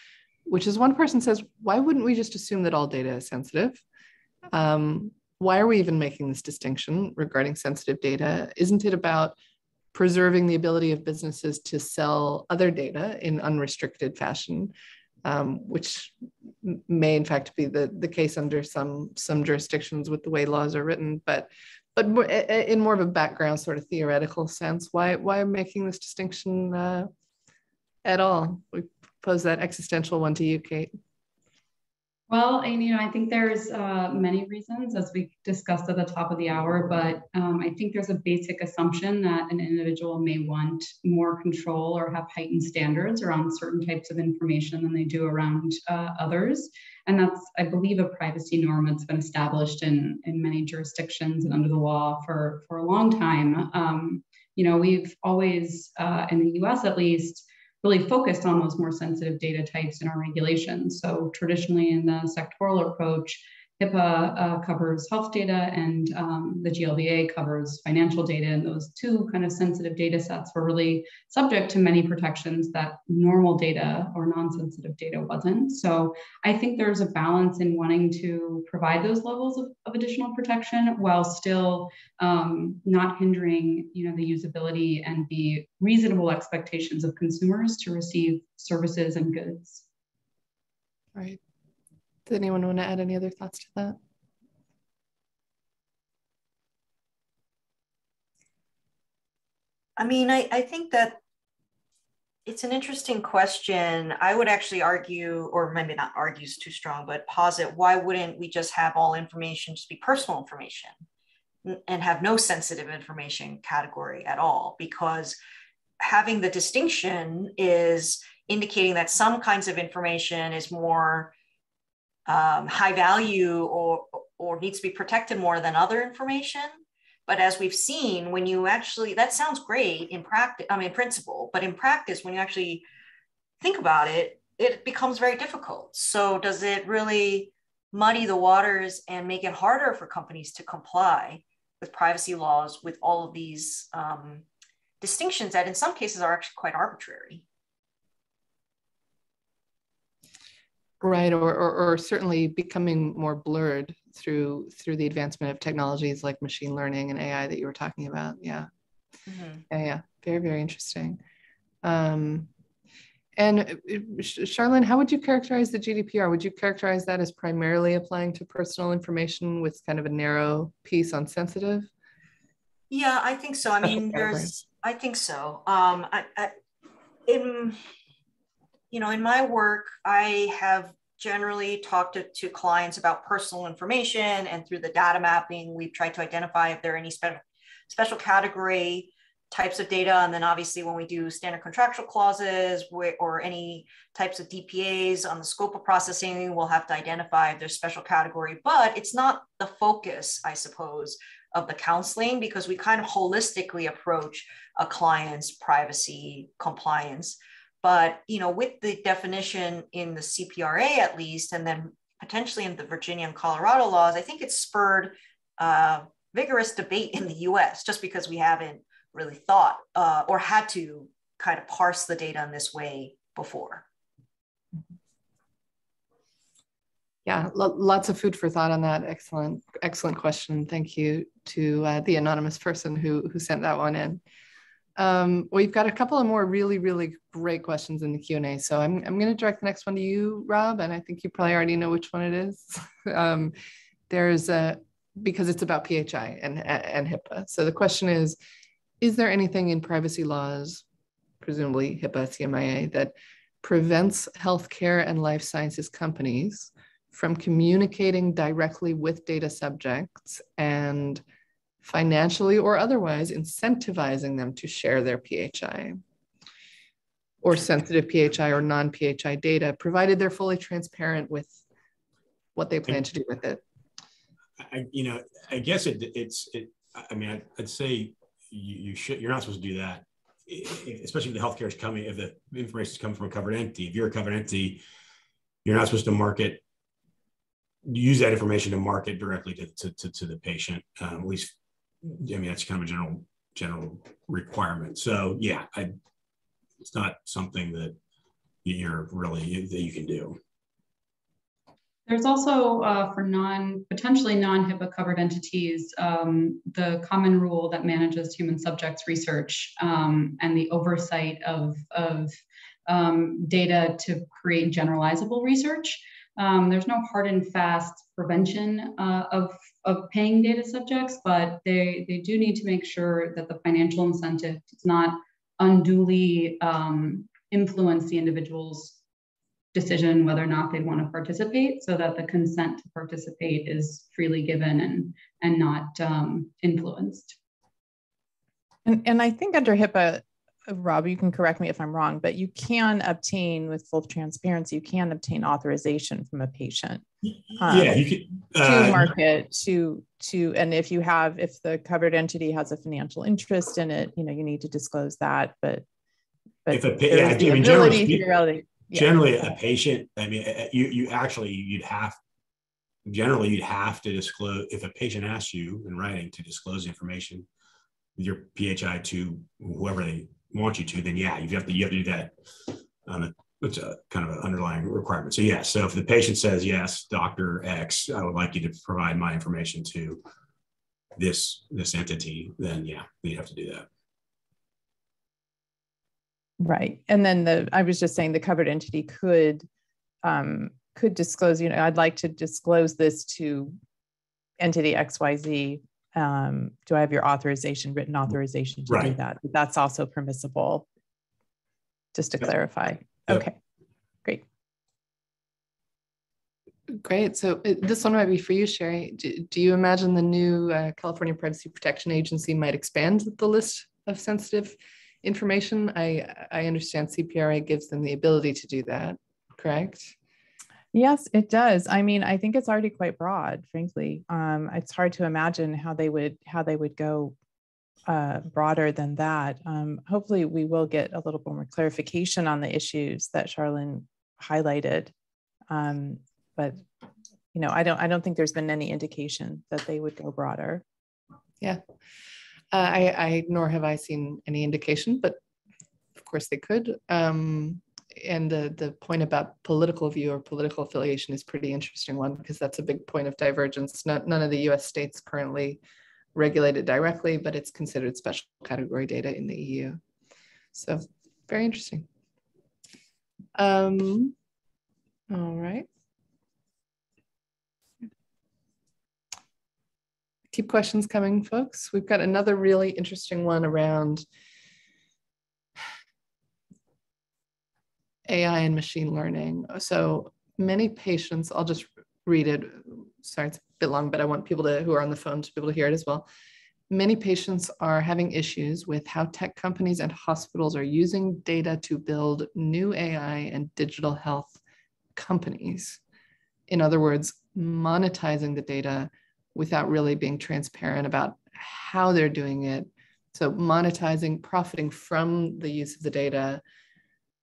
which is one person says why wouldn't we just assume that all data is sensitive? Um, why are we even making this distinction regarding sensitive data? Isn't it about preserving the ability of businesses to sell other data in unrestricted fashion, um, which may in fact be the, the case under some, some jurisdictions with the way laws are written, but but in more of a background sort of theoretical sense, why why making this distinction uh, at all? We pose that existential one to you, Kate. Well, and you know, I think there's uh, many reasons, as we discussed at the top of the hour, but um, I think there's a basic assumption that an individual may want more control or have heightened standards around certain types of information than they do around uh, others. And that's, I believe, a privacy norm that's been established in, in many jurisdictions and under the law for, for a long time. Um, you know, we've always, uh, in the US at least, really focused on those more sensitive data types in our regulations. So traditionally in the sectoral approach, HIPAA uh, covers health data and um, the GLBA covers financial data. And those two kind of sensitive data sets were really subject to many protections that normal data or non-sensitive data wasn't. So I think there's a balance in wanting to provide those levels of, of additional protection while still um, not hindering you know, the usability and the reasonable expectations of consumers to receive services and goods. Right. Does anyone want to add any other thoughts to that? I mean, I, I think that it's an interesting question. I would actually argue, or maybe not argue is too strong, but posit why wouldn't we just have all information just be personal information and have no sensitive information category at all? Because having the distinction is indicating that some kinds of information is more um, high value or, or needs to be protected more than other information. But as we've seen, when you actually, that sounds great in practice, I mean, in principle, but in practice, when you actually think about it, it becomes very difficult. So does it really muddy the waters and make it harder for companies to comply with privacy laws with all of these um, distinctions that in some cases are actually quite arbitrary? Right or, or, or, certainly becoming more blurred through through the advancement of technologies like machine learning and ai that you were talking about. Yeah. Mm-hmm. yeah, yeah. Very very interesting. Um, and uh, charlene how would you characterize the gdpr would you characterize that as primarily applying to personal information with kind of a narrow piece on sensitive? Yeah i think so. I mean there's i think so. Um, I, I, in you know, in my work, I have generally talked to, to, clients about personal information and through the data mapping, we've tried to identify if there are any special, special category types of data. And then obviously when we do standard contractual clauses or any types of DPAs on the scope of processing, we'll have to identify if there's special category, but it's not the focus, I suppose, of the counseling because we kind of holistically approach a client's privacy compliance. But you know, with the definition in the CPRA at least, and then potentially in the Virginia and Colorado laws, I think it's spurred uh, vigorous debate in the U.S. just because we haven't really thought uh, or had to kind of parse the data in this way before. Yeah, lots of food for thought on that. Excellent, excellent question. Thank you to uh, the anonymous person who who sent that one in. Um, we've got a couple of more really, really great questions in the Q&A. So I'm, I'm going to direct the next one to you, Rob, and I think you probably already know which one it is. um, there's a, because it's about PHI and, and HIPAA. So the question is, is there anything in privacy laws, presumably HIPAA, CMIA, that prevents healthcare and life sciences companies from communicating directly with data subjects and financially or otherwise incentivizing them to share their PHI or sensitive PHI or non PHI data, provided they're fully transparent with what they plan to do with it. I, you know, I guess it, it's, it, I mean, I, would say you, you should, you're not supposed to do that, especially if the healthcare is coming, if the information is coming from a covered entity. If you're a covered entity, you're not supposed to market use that information to market directly to, to, to, to the patient. Um, at least, I mean, that's kind of a general general requirement. So yeah, I, it's not something that you're really that you can do. There's also uh, for non potentially non-HIPAA covered entities, um, the common rule that manages human subjects research um, and the oversight of, of um, data to create generalizable research. Um, there's no hard and fast prevention uh, of, of paying data subjects, but they, they do need to make sure that the financial incentive does not unduly um, influence the individual's decision whether or not they want to participate so that the consent to participate is freely given and, and not um, influenced. And, and I think under HIPAA, Rob, you can correct me if I'm wrong, but you can obtain with full transparency, you can obtain authorization from a patient. Um, yeah, you can uh, to market to to, and if you have, if the covered entity has a financial interest in it, you know, you need to disclose that. But but if a yeah, I mean, generally, yeah. generally a patient i mean you you actually you'd have generally you'd have to disclose if a patient asks you in writing to disclose information with your phi to whoever they want you to then yeah you have to you have to do that um, it's a kind of an underlying requirement so yes so if the patient says yes dr x i would like you to provide my information to this this entity then yeah you have to do that Right. And then the I was just saying the covered entity could um, could disclose, you know, I'd like to disclose this to entity XYZ. Um, do I have your authorization, written authorization to right. do that? But that's also permissible, just to yep. clarify. Yep. Okay, great. Great. So uh, this one might be for you, Sheri. Do, do you imagine the new uh, California Privacy Protection Agency might expand the list of sensitive information. I, I understand CPRA gives them the ability to do that, correct? Yes, it does. I mean, I think it's already quite broad, frankly. Um, it's hard to imagine how they would how they would go uh, broader than that. Um, hopefully, we will get a little bit more clarification on the issues that Charlene highlighted. Um, but you know, I don't I don't think there's been any indication that they would go broader. Yeah. Uh, I, I, nor have I seen any indication, but of course they could. Um, and the the point about political view or political affiliation is pretty interesting one because that's a big point of divergence. Not, none of the U.S. states currently regulate it directly, but it's considered special category data in the EU. So very interesting. Um, all right. keep questions coming, folks. We've got another really interesting one around AI and machine learning. So many patients, I'll just read it. Sorry, it's a bit long, but I want people to who are on the phone to be able to hear it as well. Many patients are having issues with how tech companies and hospitals are using data to build new AI and digital health companies. In other words, monetizing the data without really being transparent about how they're doing it. So monetizing, profiting from the use of the data.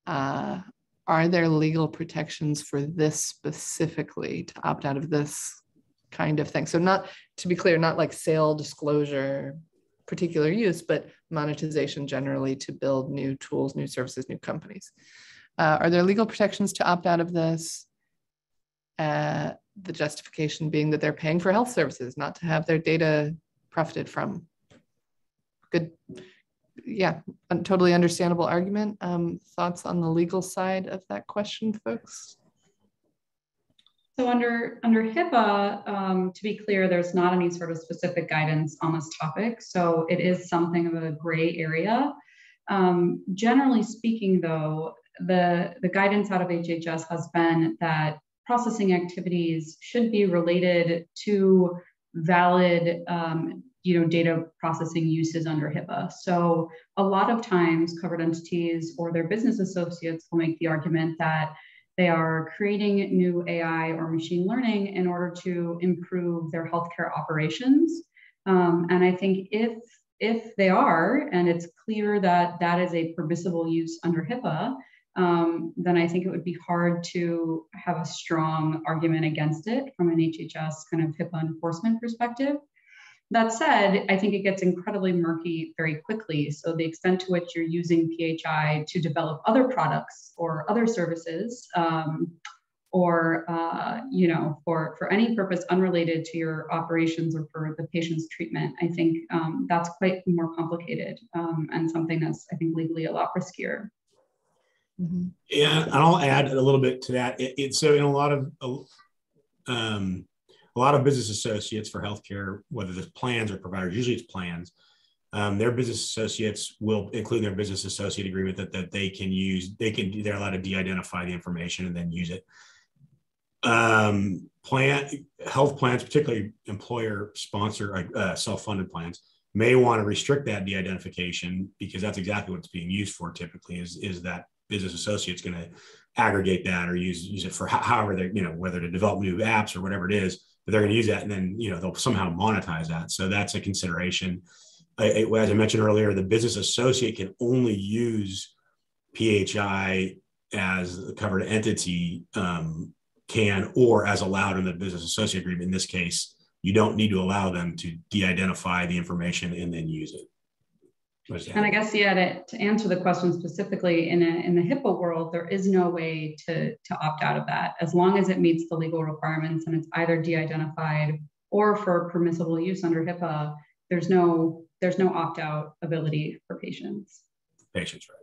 Uh, are there legal protections for this specifically to opt out of this kind of thing? So not, to be clear, not like sale disclosure, particular use, but monetization generally to build new tools, new services, new companies. Uh, are there legal protections to opt out of this? Uh, the justification being that they're paying for health services, not to have their data profited from. Good, yeah, a totally understandable argument. Um, thoughts on the legal side of that question, folks? So under, under HIPAA, um, to be clear, there's not any sort of specific guidance on this topic. So it is something of a gray area. Um, generally speaking, though, the, the guidance out of HHS has been that processing activities should be related to valid um, you know, data processing uses under HIPAA. So a lot of times covered entities or their business associates will make the argument that they are creating new AI or machine learning in order to improve their healthcare operations. Um, and I think if if they are, and it's clear that that is a permissible use under HIPAA, um, then I think it would be hard to have a strong argument against it from an HHS kind of HIPAA enforcement perspective. That said, I think it gets incredibly murky very quickly. So, the extent to which you're using PHI to develop other products or other services, um, or uh, you know, for for any purpose unrelated to your operations or for the patient's treatment, I think um, that's quite more complicated um, and something that's I think legally a lot riskier. Mm-hmm. Yeah, and I'll add a little bit to that. It, it so in a lot of um, a lot of business associates for healthcare, whether it's plans or providers, usually it's plans. Um, their business associates will include their business associate agreement that, that they can use. They can they're allowed to de-identify the information and then use it. Um, plan health plans, particularly employer sponsor uh, self-funded plans, may want to restrict that de-identification because that's exactly what it's being used for. Typically, is is that business associate's going to aggregate that or use use it for however they you know whether to develop new apps or whatever it is they're going to use that and then you know they'll somehow monetize that. So that's a consideration. I, as i mentioned earlier the business associate can only use phi as the covered entity um, can or as allowed in the business associate agreement. In this case you don't need to allow them to de-identify the information and then use it and I guess yeah, to, to answer the question specifically, in a, in the HIPAA world, there is no way to to opt out of that as long as it meets the legal requirements and it's either de-identified or for permissible use under HIPAA. There's no there's no opt out ability for patients. Patients, right?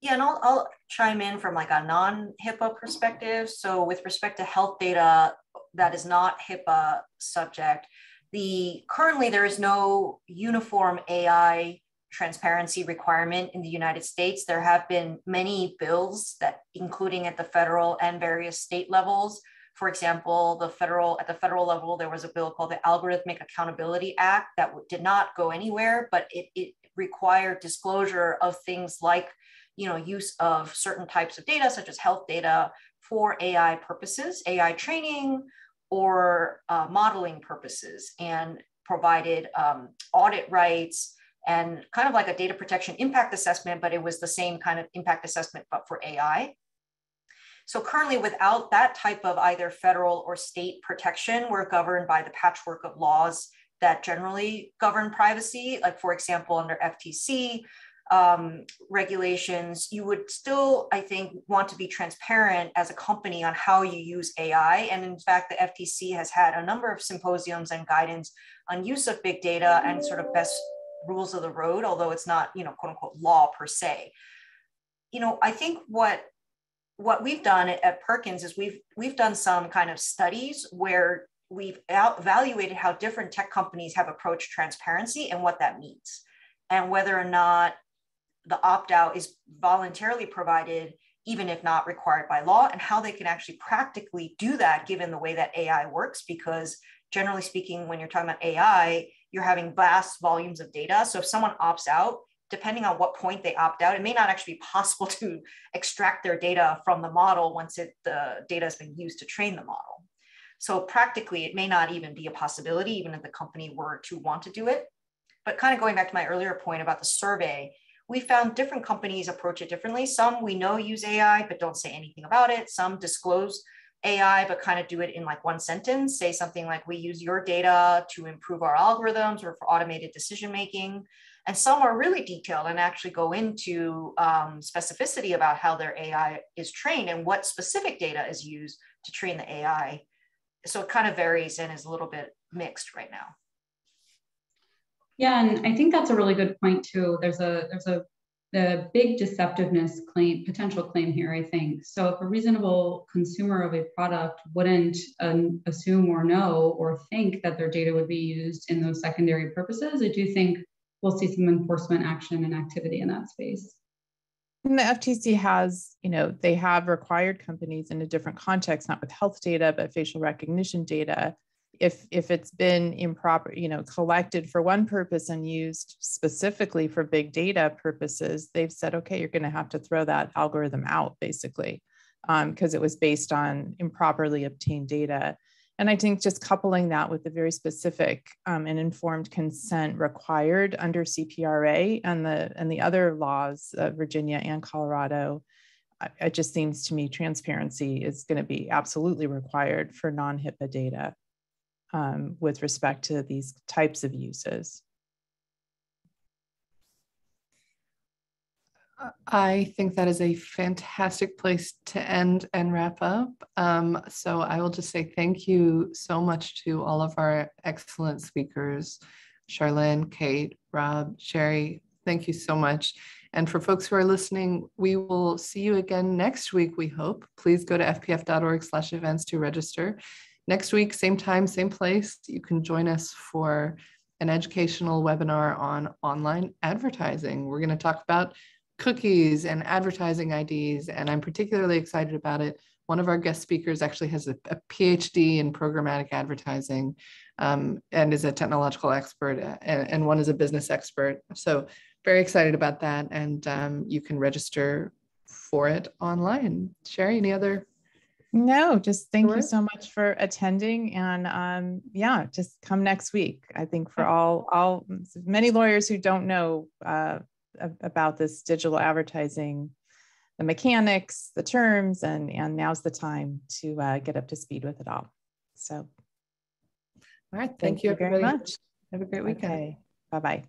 Yeah, and I'll, I'll chime in from like a non-HIPAA perspective. So with respect to health data that is not HIPAA subject, the currently there is no uniform AI transparency requirement in the United States. There have been many bills that, including at the federal and various state levels. For example, the federal at the federal level, there was a bill called the Algorithmic Accountability Act that did not go anywhere, but it, it required disclosure of things like, you know, use of certain types of data, such as health data, for AI purposes, AI training, or uh, modeling purposes and provided um, audit rights and kind of like a data protection impact assessment, but it was the same kind of impact assessment, but for AI. So currently without that type of either federal or state protection, we're governed by the patchwork of laws that generally govern privacy. Like for example, under FTC, um, regulations, you would still, I think, want to be transparent as a company on how you use AI. And in fact, the FTC has had a number of symposiums and guidance on use of big data and sort of best rules of the road, although it's not, you know, quote unquote law per se. You know, I think what what we've done at Perkins is we've we've done some kind of studies where we've evaluated how different tech companies have approached transparency and what that means and whether or not the opt out is voluntarily provided, even if not required by law, and how they can actually practically do that given the way that AI works. Because generally speaking, when you're talking about AI, you're having vast volumes of data. So if someone opts out, depending on what point they opt out, it may not actually be possible to extract their data from the model once it, the data has been used to train the model. So practically, it may not even be a possibility, even if the company were to want to do it. But kind of going back to my earlier point about the survey, we found different companies approach it differently. Some we know use AI, but don't say anything about it. Some disclose AI, but kind of do it in like one sentence, say something like, we use your data to improve our algorithms or for automated decision making. And some are really detailed and actually go into um, specificity about how their AI is trained and what specific data is used to train the AI. So it kind of varies and is a little bit mixed right now. Yeah, and I think that's a really good point too. There's a there's a the big deceptiveness claim potential claim here. I think so. If a reasonable consumer of a product wouldn't um, assume or know or think that their data would be used in those secondary purposes, I do think we'll see some enforcement action and activity in that space. And the FTC has, you know, they have required companies in a different context, not with health data, but facial recognition data, if if it's been improper you know collected for one purpose and used specifically for big data purposes they've said okay you're going to have to throw that algorithm out basically because um, it was based on improperly obtained data. And I think just coupling that with the very specific um, and informed consent required under CPRA and the and the other laws, of Virginia and Colorado, it just seems to me transparency is going to be absolutely required for non-HIPAA data um, with respect to these types of uses. I think that is a fantastic place to end and wrap up. Um, so I will just say thank you so much to all of our excellent speakers, Charlene, Kate, Rob, Sheri. Thank you so much. And for folks who are listening, we will see you again next week, we hope. Please go to fpf.org slash events to register. Next week, same time, same place, you can join us for an educational webinar on online advertising. We're going to talk about cookies and advertising IDs, and I'm particularly excited about it. One of our guest speakers actually has a, a PhD in programmatic advertising um, and is a technological expert, and, and, one is a business expert. So, very excited about that. And um, you can register for it online. Sheri, any other? No, just thank sure. you so much for attending, and um, yeah, just come next week. I think for all all many lawyers who don't know uh, about this digital advertising, the mechanics, the terms, and, and now's the time to uh, get up to speed with it all. So, all right. Thank, thank you, you very much. Have a great weekend. Okay. Bye bye.